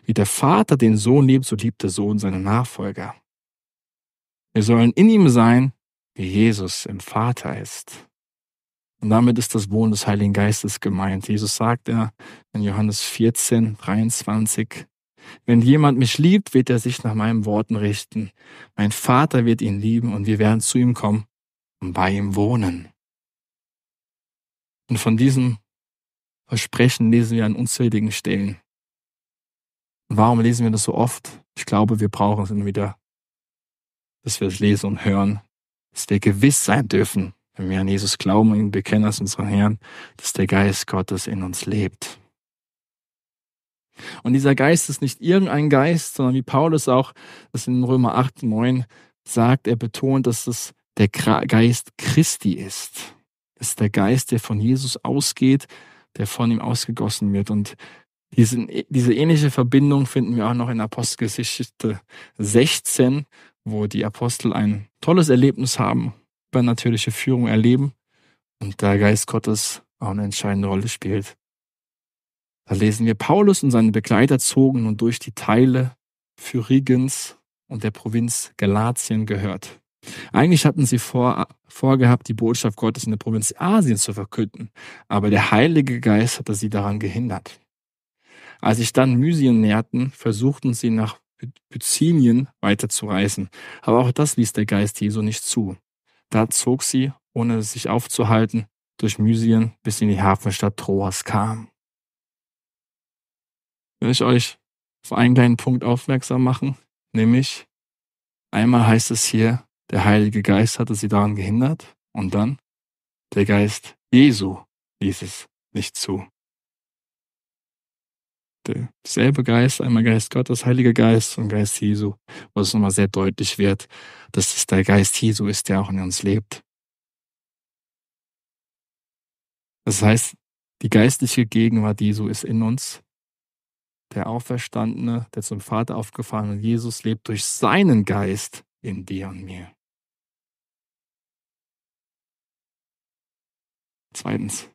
Wie der Vater den Sohn liebt, so liebt der Sohn seine Nachfolger. Wir sollen in ihm sein, wie Jesus im Vater ist. Und damit ist das Wohnen des Heiligen Geistes gemeint. Jesus sagt ja in Johannes 14, 23, wenn jemand mich liebt, wird er sich nach meinen Worten richten. Mein Vater wird ihn lieben und wir werden zu ihm kommen und bei ihm wohnen. Und von diesem Versprechen lesen wir an unzähligen Stellen. Warum lesen wir das so oft? Ich glaube, wir brauchen es immer wieder, dass wir es lesen und hören, dass wir gewiss sein dürfen, wenn wir an Jesus glauben und ihn bekennen als unseren Herrn, dass der Geist Gottes in uns lebt. Und dieser Geist ist nicht irgendein Geist, sondern wie Paulus auch das in Römer 8, 9 sagt, er betont, dass es der Geist Christi ist. Es ist der Geist, der von Jesus ausgeht, der von ihm ausgegossen wird. Und diese, diese ähnliche Verbindung finden wir auch noch in Apostelgeschichte 16, wo die Apostel ein tolles Erlebnis haben, übernatürliche Führung erleben und der Geist Gottes auch eine entscheidende Rolle spielt. Da lesen wir, Paulus und seine Begleiter zogen nun durch die Teile Phrygens und der Provinz Galatien gehört. Eigentlich hatten sie vor, vorgehabt, die Botschaft Gottes in der Provinz Asien zu verkünden, aber der Heilige Geist hatte sie daran gehindert. Als sich dann Mysien näherten, versuchten sie nach Bithynien weiterzureisen, aber auch das ließ der Geist Jesu nicht zu. Da zog sie, ohne sich aufzuhalten, durch Mysien bis in die Hafenstadt Troas kam. Will ich euch auf einen kleinen Punkt aufmerksam machen, nämlich einmal heißt es hier, der Heilige Geist hatte sie daran gehindert und dann der Geist Jesu ließ es nicht zu. Derselbe Geist, einmal Geist Gottes, Heiliger Geist und Geist Jesu, wo es nochmal sehr deutlich wird, dass es der Geist Jesu ist, der auch in uns lebt. Das heißt, die geistliche Gegenwart Jesu ist in uns. Der Auferstandene, der zum Vater aufgefahren ist, Jesus lebt durch seinen Geist in dir und mir. Zweitens,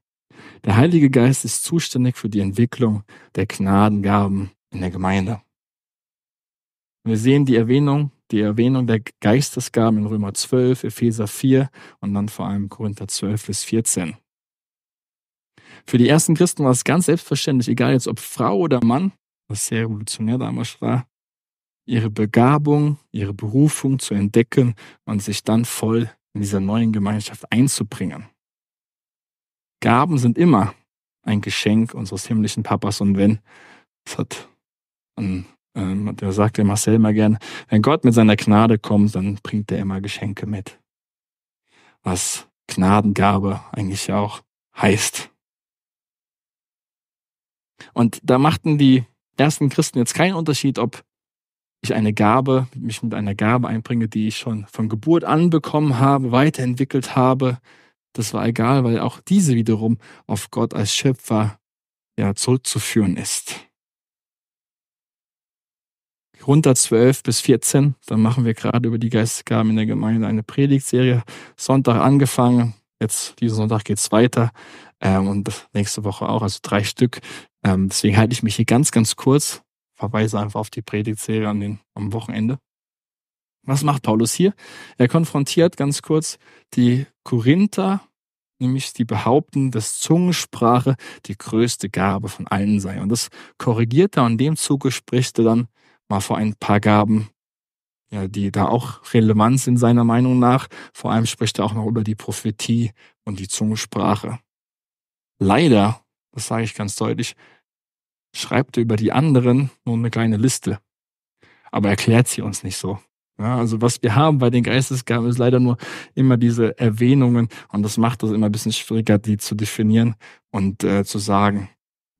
der Heilige Geist ist zuständig für die Entwicklung der Gnadengaben in der Gemeinde. Wir sehen die Erwähnung, die Erwähnung der Geistesgaben in Römer 12, Epheser 4 und dann vor allem Korinther 12 bis 14. Für die ersten Christen war es ganz selbstverständlich, egal jetzt ob Frau oder Mann, was sehr revolutionär damals war, ihre Begabung, ihre Berufung zu entdecken und sich dann voll in dieser neuen Gemeinschaft einzubringen. Gaben sind immer ein Geschenk unseres himmlischen Papas und wenn, das hat, ähm, der sagt der Marcel immer gern, wenn Gott mit seiner Gnade kommt, dann bringt er immer Geschenke mit. Was Gnadengabe eigentlich auch heißt. Und da machten die ersten Christen jetzt keinen Unterschied, ob ich eine Gabe, mich mit einer Gabe einbringe, die ich schon von Geburt an bekommen habe, weiterentwickelt habe, das war egal, weil auch diese wiederum auf Gott als Schöpfer ja zurückzuführen ist. Runter 12 bis 14, dann machen wir gerade über die Geistesgaben in der Gemeinde eine Predigtserie. Sonntag angefangen, jetzt diesen Sonntag geht's weiter ähm, und nächste Woche auch, also drei Stück. Ähm, deswegen halte ich mich hier ganz, ganz kurz, verweise einfach auf die Predigtserie an den, am Wochenende. Was macht Paulus hier? Er konfrontiert ganz kurz die Korinther, nämlich die behaupten, dass Zungensprache die größte Gabe von allen sei. Und das korrigiert er und dem Zuge spricht er dann mal vor ein paar Gaben, ja, die da auch relevant sind seiner Meinung nach. Vor allem spricht er auch noch über die Prophetie und die Zungensprache. Leider, das sage ich ganz deutlich, schreibt er über die anderen nur eine kleine Liste, aber erklärt sie uns nicht so. Ja, also was wir haben bei den Geistesgaben ist leider nur immer diese Erwähnungen und das macht es immer ein bisschen schwieriger, die zu definieren und äh, zu sagen.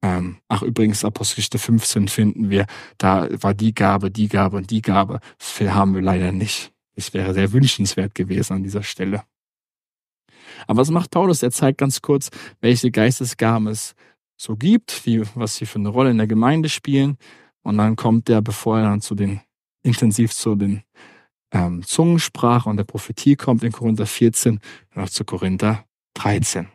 Ähm, ach übrigens, Apostelgeschichte 15 finden wir, da war die Gabe, die Gabe und die Gabe. Das haben wir leider nicht. Es wäre sehr wünschenswert gewesen an dieser Stelle. Aber was macht Paulus? Er zeigt ganz kurz, welche Geistesgaben es so gibt, wie, was sie für eine Rolle in der Gemeinde spielen. Und dann kommt er, bevor er dann zu den intensiv zu den ähm, Zungensprache und der Prophetie kommt in Korinther 14 und auch zu Korinther 13.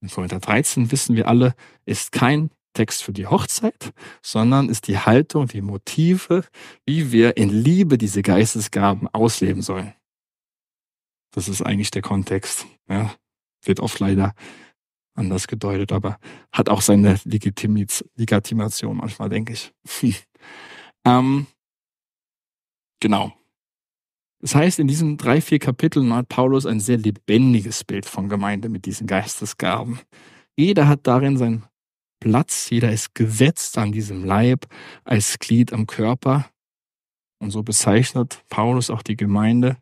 In Korinther 13 wissen wir alle, ist kein Text für die Hochzeit, sondern ist die Haltung, die Motive, wie wir in Liebe diese Geistesgaben ausleben sollen. Das ist eigentlich der Kontext. Ja, wird oft leider anders gedeutet, aber hat auch seine Legitimation manchmal, denke ich. ähm, genau. Das heißt, in diesen drei, vier Kapiteln hat Paulus ein sehr lebendiges Bild von Gemeinde mit diesen Geistesgaben. Jeder hat darin seinen Platz, jeder ist gesetzt an diesem Leib als Glied am Körper. Und so bezeichnet Paulus auch die Gemeinde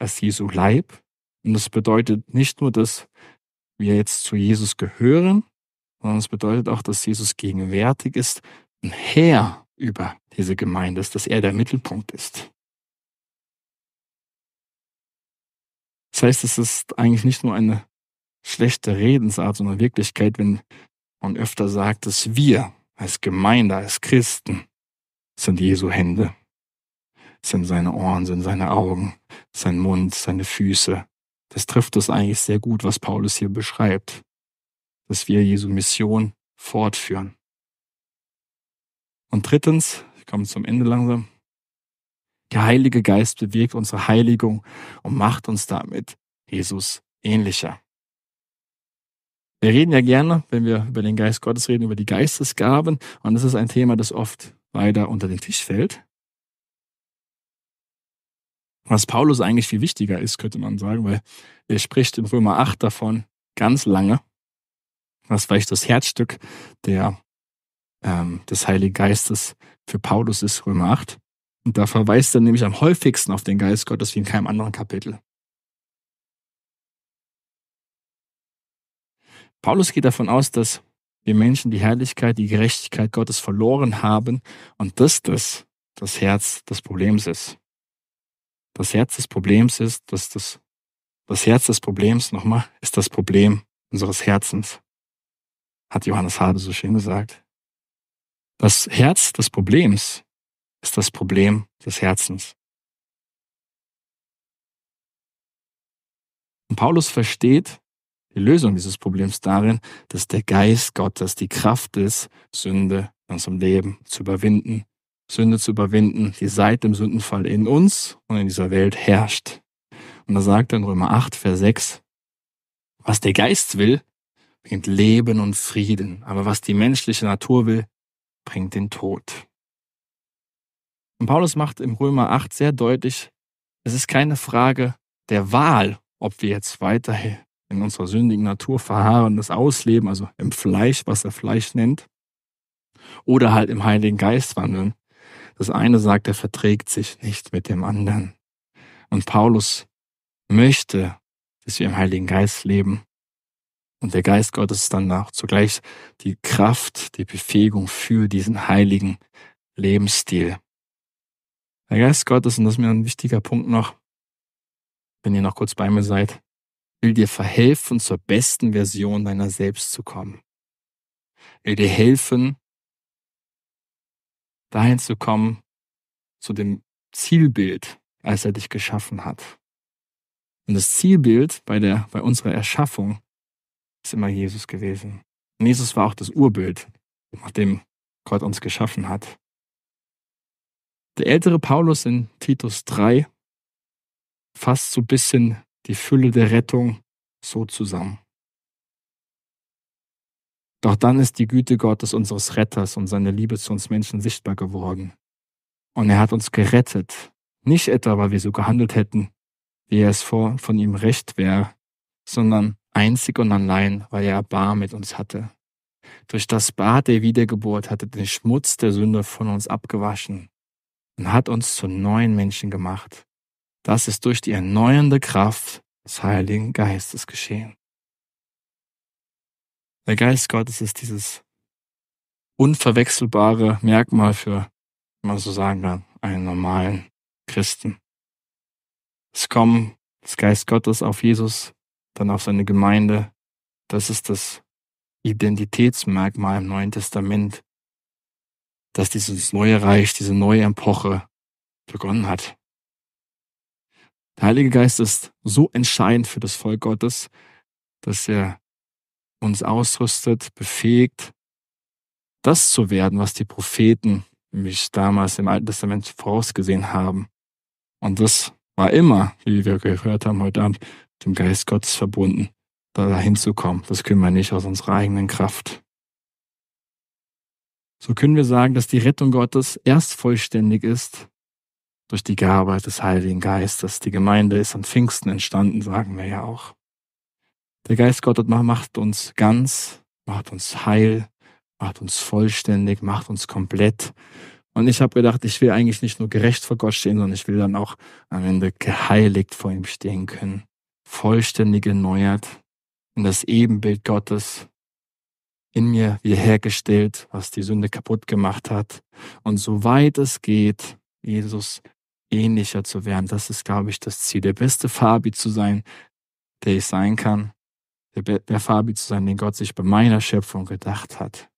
als Jesu Leib. Und das bedeutet nicht nur, dass wir jetzt zu Jesus gehören, sondern es bedeutet auch, dass Jesus gegenwärtig ist, ein Herr über diese Gemeinde ist, dass er der Mittelpunkt ist. Das heißt, es ist eigentlich nicht nur eine schlechte Redensart, sondern Wirklichkeit, wenn man öfter sagt, dass wir als Gemeinde, als Christen sind Jesu Hände, sind seine Ohren, sind seine Augen, sein Mund, seine Füße, das trifft es eigentlich sehr gut, was Paulus hier beschreibt, dass wir Jesu Mission fortführen. Und drittens, ich komme zum Ende langsam, der Heilige Geist bewirkt unsere Heiligung und macht uns damit Jesus ähnlicher. Wir reden ja gerne, wenn wir über den Geist Gottes reden, über die Geistesgaben. Und das ist ein Thema, das oft weiter unter den Tisch fällt. Was Paulus eigentlich viel wichtiger ist, könnte man sagen, weil er spricht in Römer 8 davon ganz lange, was vielleicht das Herzstück der, ähm, des Heiligen Geistes für Paulus ist, Römer 8. Und da verweist er nämlich am häufigsten auf den Geist Gottes wie in keinem anderen Kapitel. Paulus geht davon aus, dass wir Menschen die Herrlichkeit, die Gerechtigkeit Gottes verloren haben und dass das das Herz des Problems ist. Das Herz des Problems ist, dass das, das Herz des Problems, nochmal, ist das Problem unseres Herzens. Hat Johannes Hade so schön gesagt. Das Herz des Problems ist das Problem des Herzens. Und Paulus versteht die Lösung dieses Problems darin, dass der Geist Gottes die Kraft ist, Sünde in unserem Leben zu überwinden Sünde zu überwinden, die seit dem Sündenfall in uns und in dieser Welt herrscht. Und da sagt er in Römer 8, Vers 6, was der Geist will, bringt Leben und Frieden, aber was die menschliche Natur will, bringt den Tod. Und Paulus macht im Römer 8 sehr deutlich, es ist keine Frage der Wahl, ob wir jetzt weiterhin in unserer sündigen Natur verharren, das ausleben, also im Fleisch, was er Fleisch nennt, oder halt im Heiligen Geist wandeln. Das eine sagt, er verträgt sich nicht mit dem anderen. Und Paulus möchte, dass wir im Heiligen Geist leben. Und der Geist Gottes ist dann auch zugleich die Kraft, die Befähigung für diesen heiligen Lebensstil. Der Geist Gottes, und das ist mir ein wichtiger Punkt noch, wenn ihr noch kurz bei mir seid, will dir verhelfen, zur besten Version deiner selbst zu kommen. Will dir helfen, dahin zu kommen, zu dem Zielbild, als er dich geschaffen hat. Und das Zielbild bei der, bei unserer Erschaffung ist immer Jesus gewesen. Und Jesus war auch das Urbild, nach dem Gott uns geschaffen hat. Der ältere Paulus in Titus 3 fasst so ein bisschen die Fülle der Rettung so zusammen. Doch dann ist die Güte Gottes unseres Retters und seine Liebe zu uns Menschen sichtbar geworden. Und er hat uns gerettet. Nicht etwa, weil wir so gehandelt hätten, wie er es vor, von ihm recht wäre, sondern einzig und allein, weil er Erbarm mit uns hatte. Durch das Bad der Wiedergeburt hatte den Schmutz der Sünde von uns abgewaschen und hat uns zu neuen Menschen gemacht. Das ist durch die erneuernde Kraft des Heiligen Geistes geschehen. Der Geist Gottes ist dieses unverwechselbare Merkmal für, wenn man so sagen kann, einen normalen Christen. Es kommt das Geist Gottes auf Jesus, dann auf seine Gemeinde. Das ist das Identitätsmerkmal im Neuen Testament, dass dieses neue Reich, diese neue Epoche begonnen hat. Der Heilige Geist ist so entscheidend für das Volk Gottes, dass er uns ausrüstet, befähigt, das zu werden, was die Propheten mich damals im Alten Testament vorausgesehen haben. Und das war immer, wie wir gehört haben heute Abend, dem Geist Gottes verbunden, da hinzukommen. Das können wir nicht aus unserer eigenen Kraft. So können wir sagen, dass die Rettung Gottes erst vollständig ist durch die Gabe des Heiligen Geistes. Die Gemeinde ist an Pfingsten entstanden, sagen wir ja auch. Der Geist Gottes macht uns ganz, macht uns heil, macht uns vollständig, macht uns komplett. Und ich habe gedacht, ich will eigentlich nicht nur gerecht vor Gott stehen, sondern ich will dann auch am Ende geheiligt vor ihm stehen können. Vollständig erneuert in das Ebenbild Gottes in mir wiederhergestellt, was die Sünde kaputt gemacht hat. Und soweit es geht, Jesus ähnlicher zu werden, das ist, glaube ich, das Ziel. Der beste Fabi zu sein, der ich sein kann. Der, der Fabi zu sein, den Gott sich bei meiner Schöpfung gedacht hat.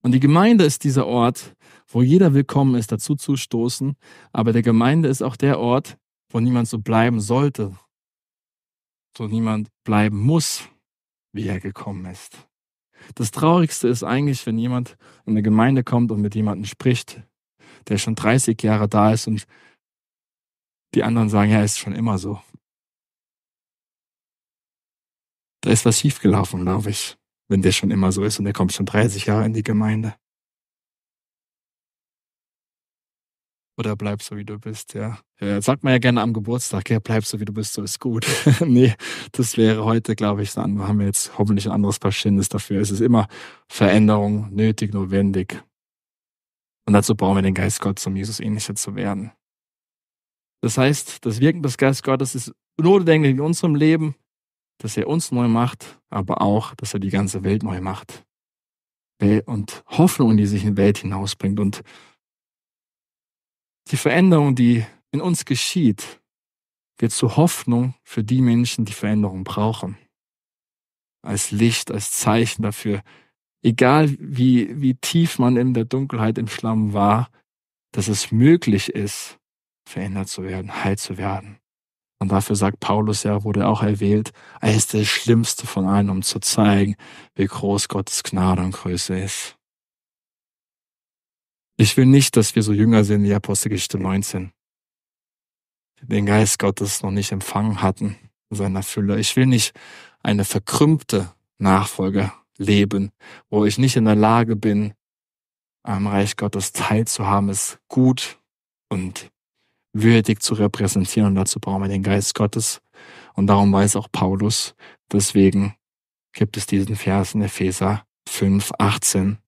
Und die Gemeinde ist dieser Ort, wo jeder willkommen ist, dazu zu stoßen. Aber der Gemeinde ist auch der Ort, wo niemand so bleiben sollte, wo niemand bleiben muss, wie er gekommen ist. Das Traurigste ist eigentlich, wenn jemand in eine Gemeinde kommt und mit jemandem spricht, der schon 30 Jahre da ist und die anderen sagen, ja, ist schon immer so. Da ist was schiefgelaufen, glaube ich wenn der schon immer so ist und der kommt schon 30 Jahre in die Gemeinde. Oder bleib so, wie du bist, ja. ja sagt man ja gerne am Geburtstag, ja, bleib so, wie du bist, so ist gut. nee, das wäre heute, glaube ich, dann haben wir jetzt hoffentlich ein anderes Verständnis dafür. Es ist immer Veränderung nötig, notwendig. Und dazu brauchen wir den Geist Gottes, um Jesus ähnlicher zu werden. Das heißt, das Wirken des Geistes Gottes ist notwendig in unserem Leben, dass er uns neu macht, aber auch, dass er die ganze Welt neu macht. Und Hoffnung, die sich in die Welt hinausbringt. Und die Veränderung, die in uns geschieht, wird zur Hoffnung für die Menschen, die Veränderung brauchen. Als Licht, als Zeichen dafür, egal wie, wie tief man in der Dunkelheit im Schlamm war, dass es möglich ist, verändert zu werden, heil zu werden. Und dafür sagt Paulus ja, wurde auch erwählt, er ist der Schlimmste von allen, um zu zeigen, wie groß Gottes Gnade und Größe ist. Ich will nicht, dass wir so jünger sind wie Apostelgeschichte 19, den Geist Gottes noch nicht empfangen hatten in seiner Fülle. Ich will nicht eine verkrümmte Nachfolge leben, wo ich nicht in der Lage bin, am Reich Gottes teilzuhaben, es gut und würdig zu repräsentieren. Und dazu brauchen wir den Geist Gottes. Und darum weiß auch Paulus. Deswegen gibt es diesen Vers in Epheser 5, 18,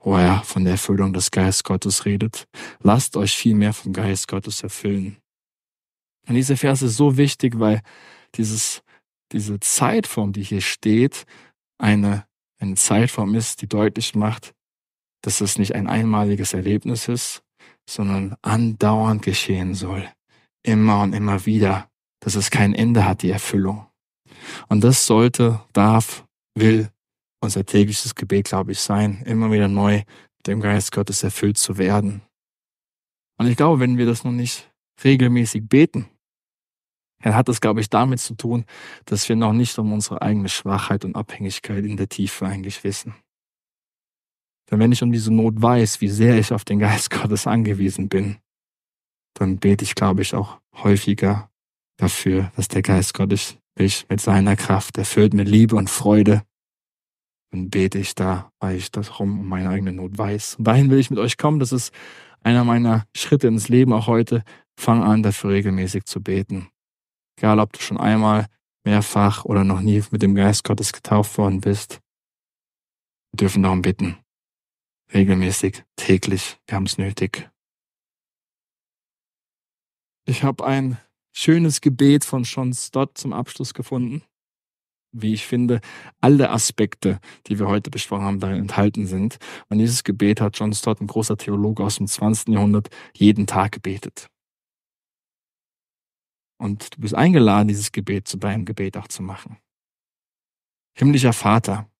wo er von der Erfüllung des Geistes Gottes redet. Lasst euch viel mehr vom Geist Gottes erfüllen. Und dieser Vers ist so wichtig, weil dieses, diese Zeitform, die hier steht, eine, eine Zeitform ist, die deutlich macht, dass es nicht ein einmaliges Erlebnis ist, sondern andauernd geschehen soll. Immer und immer wieder, dass es kein Ende hat, die Erfüllung. Und das sollte, darf, will unser tägliches Gebet, glaube ich, sein, immer wieder neu dem Geist Gottes erfüllt zu werden. Und ich glaube, wenn wir das noch nicht regelmäßig beten, dann hat das, glaube ich, damit zu tun, dass wir noch nicht um unsere eigene Schwachheit und Abhängigkeit in der Tiefe eigentlich wissen. Denn wenn ich um diese Not weiß, wie sehr ich auf den Geist Gottes angewiesen bin, dann bete ich, glaube ich, auch häufiger dafür, dass der Geist Gottes mich mit seiner Kraft erfüllt mit Liebe und Freude. Dann bete ich da, weil ich darum um meine eigene Not weiß. Und dahin will ich mit euch kommen. Das ist einer meiner Schritte ins Leben auch heute. Fang an, dafür regelmäßig zu beten. Egal, ob du schon einmal, mehrfach oder noch nie mit dem Geist Gottes getauft worden bist. Wir dürfen darum bitten regelmäßig, täglich. Wir haben es nötig. Ich habe ein schönes Gebet von John Stott zum Abschluss gefunden. Wie ich finde, alle Aspekte, die wir heute besprochen haben, darin enthalten sind. Und dieses Gebet hat John Stott, ein großer Theologe aus dem 20. Jahrhundert, jeden Tag gebetet. Und du bist eingeladen, dieses Gebet zu deinem Gebet auch zu machen. Himmlischer Vater,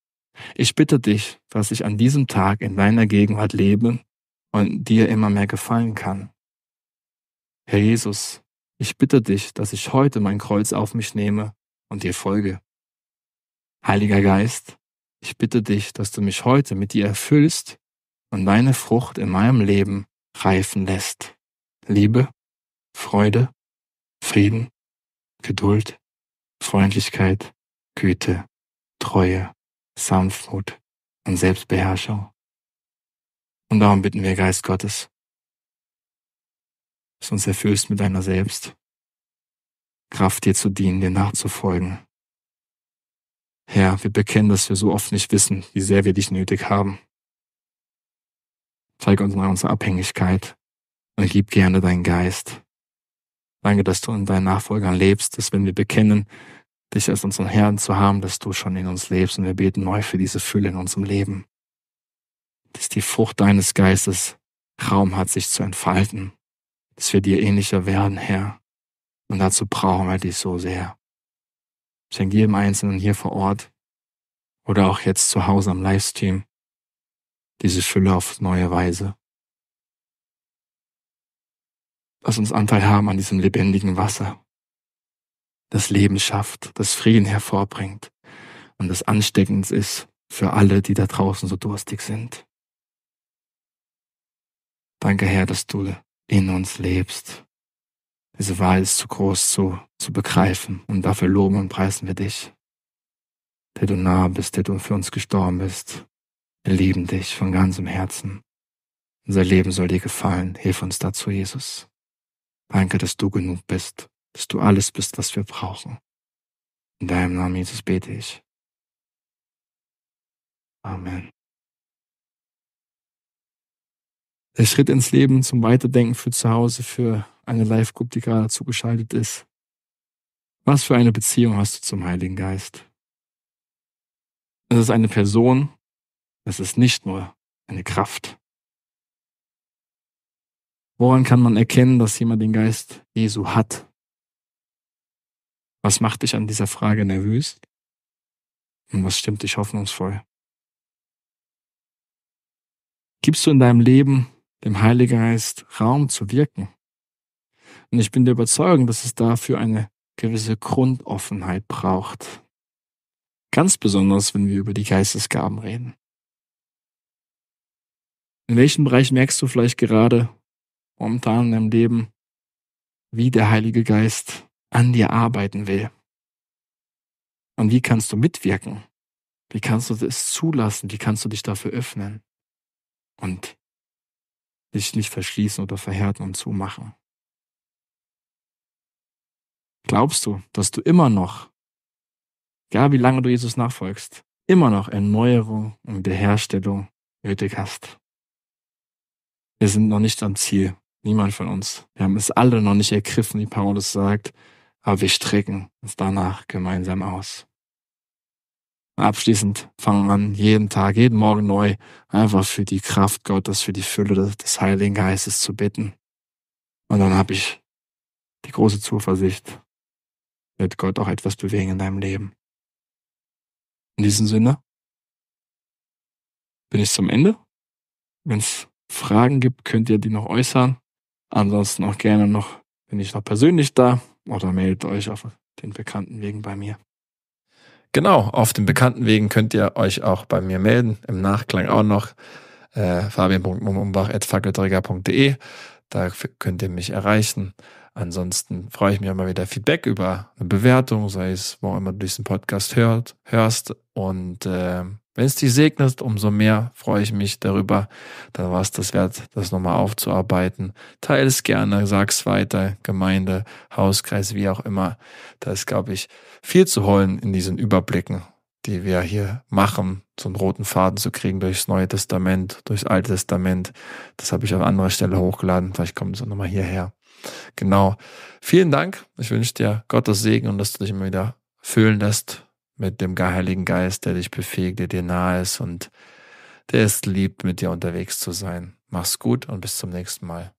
ich bitte dich, dass ich an diesem Tag in deiner Gegenwart lebe und dir immer mehr gefallen kann. Herr Jesus, ich bitte dich, dass ich heute mein Kreuz auf mich nehme und dir folge. Heiliger Geist, ich bitte dich, dass du mich heute mit dir erfüllst und deine Frucht in meinem Leben reifen lässt. Liebe, Freude, Frieden, Geduld, Freundlichkeit, Güte, Treue, Sanftmut und Selbstbeherrschung. Und darum bitten wir, Geist Gottes, dass du uns erfüllst mit deiner Selbst, Kraft dir zu dienen, dir nachzufolgen. Herr, wir bekennen, dass wir so oft nicht wissen, wie sehr wir dich nötig haben. Zeig uns mal unsere Abhängigkeit und gib gerne deinen Geist. Danke, dass du in deinen Nachfolgern lebst, dass wenn wir bekennen, dich als unseren Herrn zu haben, dass du schon in uns lebst und wir beten neu für diese Fülle in unserem Leben. Dass die Frucht deines Geistes Raum hat, sich zu entfalten. Dass wir dir ähnlicher werden, Herr. Und dazu brauchen wir dich so sehr. Schenk jedem Einzelnen hier vor Ort oder auch jetzt zu Hause am Livestream diese Fülle auf neue Weise. Lass uns Anteil haben an diesem lebendigen Wasser, das Leben schafft, das Frieden hervorbringt und das ansteckend ist für alle, die da draußen so durstig sind. Danke, Herr, dass du in uns lebst. Diese Wahl ist zu groß zu, zu begreifen und dafür loben und preisen wir dich, der du nah bist, der du für uns gestorben bist. Wir lieben dich von ganzem Herzen. Unser Leben soll dir gefallen. Hilf uns dazu, Jesus. Danke, dass du genug bist dass du alles bist, was wir brauchen. In deinem Namen, Jesus, bete ich. Amen. Der Schritt ins Leben zum Weiterdenken für zu Hause, für eine Live-Group, die gerade zugeschaltet ist. Was für eine Beziehung hast du zum Heiligen Geist? Es ist eine Person, es ist nicht nur eine Kraft. Woran kann man erkennen, dass jemand den Geist Jesu hat? Was macht dich an dieser Frage nervös? Und was stimmt dich hoffnungsvoll? Gibst du in deinem Leben dem Heiligen Geist Raum zu wirken? Und ich bin der Überzeugung, dass es dafür eine gewisse Grundoffenheit braucht. Ganz besonders, wenn wir über die Geistesgaben reden. In welchem Bereich merkst du vielleicht gerade momentan in deinem Leben, wie der Heilige Geist an dir arbeiten will. Und wie kannst du mitwirken? Wie kannst du es zulassen? Wie kannst du dich dafür öffnen? Und dich nicht verschließen oder verhärten und zumachen? Glaubst du, dass du immer noch, egal wie lange du Jesus nachfolgst, immer noch Erneuerung und Wiederherstellung nötig hast? Wir sind noch nicht am Ziel. Niemand von uns. Wir haben es alle noch nicht ergriffen, wie Paulus sagt aber wir strecken uns danach gemeinsam aus. Abschließend fangen an, jeden Tag, jeden Morgen neu, einfach für die Kraft Gottes, für die Fülle des Heiligen Geistes zu bitten. Und dann habe ich die große Zuversicht, wird Gott auch etwas bewegen in deinem Leben. In diesem Sinne bin ich zum Ende. Wenn es Fragen gibt, könnt ihr die noch äußern. Ansonsten auch gerne noch, bin ich noch persönlich da. Oder meldet euch auf den bekannten Wegen bei mir. Genau, auf den bekannten Wegen könnt ihr euch auch bei mir melden. Im Nachklang auch noch äh, fabian.mumbach.fackelträger.de. Da könnt ihr mich erreichen. Ansonsten freue ich mich immer wieder Feedback über eine Bewertung, sei es, wo immer du diesen Podcast hört, hörst. Und äh, wenn es dich segnet, umso mehr freue ich mich darüber. Dann war es das wert, das nochmal aufzuarbeiten. Teile es gerne, sag es weiter, Gemeinde, Hauskreis, wie auch immer. Da ist, glaube ich, viel zu holen in diesen Überblicken, die wir hier machen, so einen roten Faden zu kriegen durchs Neue Testament, durchs Alte Testament. Das habe ich auf anderer Stelle hochgeladen. Vielleicht kommt es auch nochmal hierher. Genau. Vielen Dank. Ich wünsche dir Gottes Segen und dass du dich immer wieder füllen lässt mit dem Heiligen Geist, der dich befähigt, der dir nahe ist und der es liebt, mit dir unterwegs zu sein. Mach's gut und bis zum nächsten Mal.